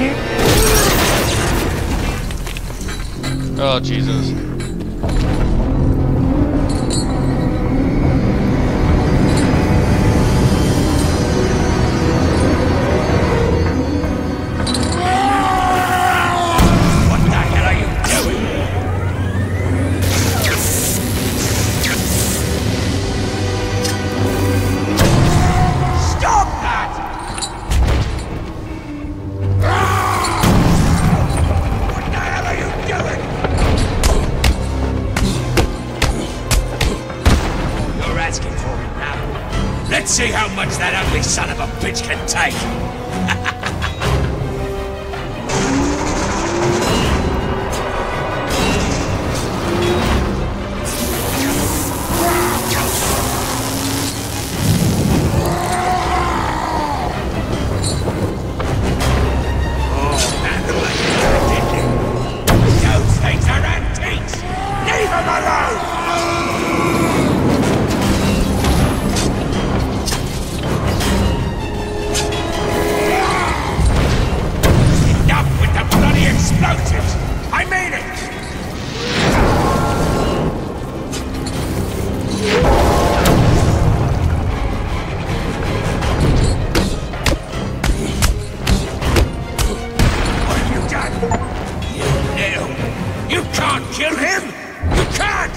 here? Oh, Jesus. can take.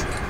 back.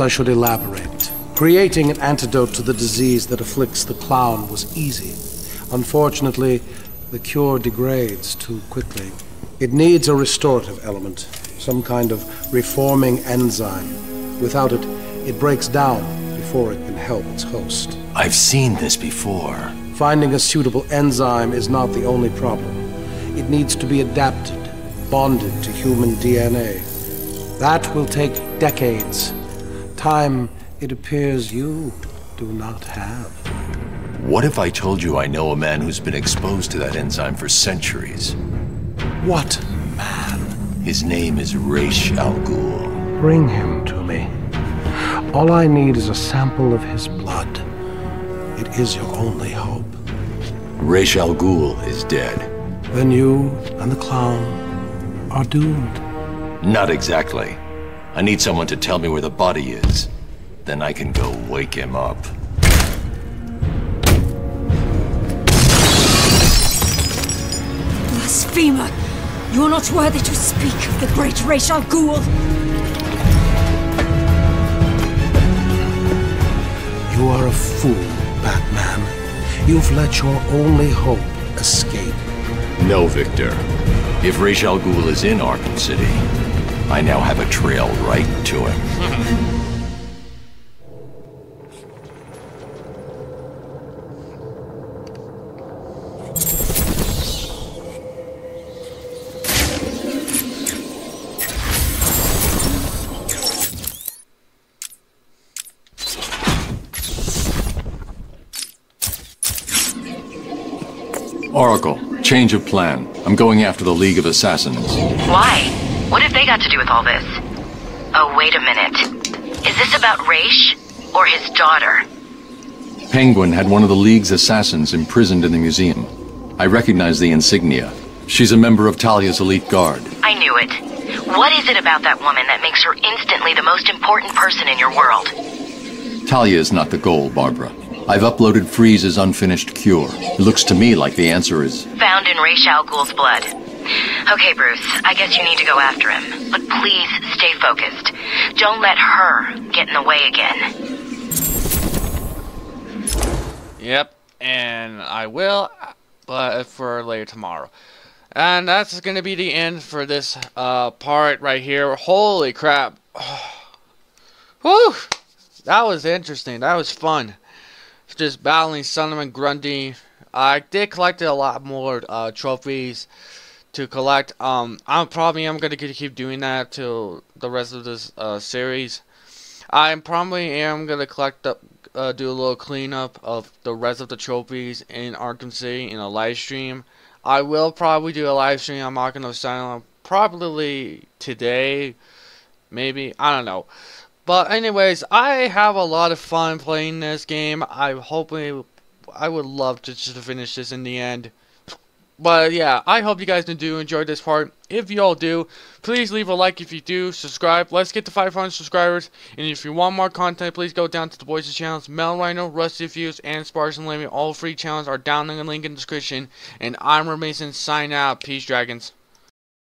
I should elaborate. Creating an antidote to the disease that afflicts the clown was easy. Unfortunately, the cure degrades too quickly. It needs a restorative element, some kind of reforming enzyme. Without it, it breaks down before it can help its host. I've seen this before. Finding a suitable enzyme is not the only problem. It needs to be adapted, bonded to human DNA. That will take decades Time, it appears you do not have. What if I told you I know a man who's been exposed to that enzyme for centuries? What man? His name is Ra's al Ghul. Bring him to me. All I need is a sample of his blood. It is your only hope. Ra's al Ghul is dead. Then you and the clown are doomed. Not exactly. I need someone to tell me where the body is. Then I can go wake him up. Blasphemer! You're not worthy to speak of the great Ra's al Ghul! You are a fool, Batman. You've let your only hope escape. No, Victor. If Ra's al Ghul is in Arkham City, I now have a trail right to him. Oracle, change of plan. I'm going after the League of Assassins. Why? What have they got to do with all this? Oh, wait a minute. Is this about Ra's or his daughter? Penguin had one of the League's assassins imprisoned in the museum. I recognize the insignia. She's a member of Talia's elite guard. I knew it. What is it about that woman that makes her instantly the most important person in your world? Talia is not the goal, Barbara. I've uploaded Freeze's unfinished cure. It looks to me like the answer is... Found in Ra's al Ghul's blood. Okay, Bruce, I guess you need to go after him. But please stay focused. Don't let her get in the way again. Yep, and I will, but for later tomorrow. And that's going to be the end for this uh, part right here. Holy crap. Whew! That was interesting. That was fun just battling Solomon Grundy. I did collect a lot more uh, trophies to collect. Um, I'm probably I'm gonna keep doing that till the rest of this uh, series. I probably am gonna collect up, uh, do a little cleanup of the rest of the trophies in Arkham City in a live stream. I will probably do a live stream I'm not gonna Asylum probably today, maybe I don't know. But anyways, I have a lot of fun playing this game. I hopefully, I would love to just finish this in the end. But yeah, I hope you guys do enjoy this part. If you all do, please leave a like if you do, subscribe. Let's get to 500 subscribers. And if you want more content, please go down to the boys' channels. Mel Rhino, Rusty Reviews, and Spartans of Liberty. All free channels are down in the link in the description. And I'm Mason, sign out. Peace, Dragons.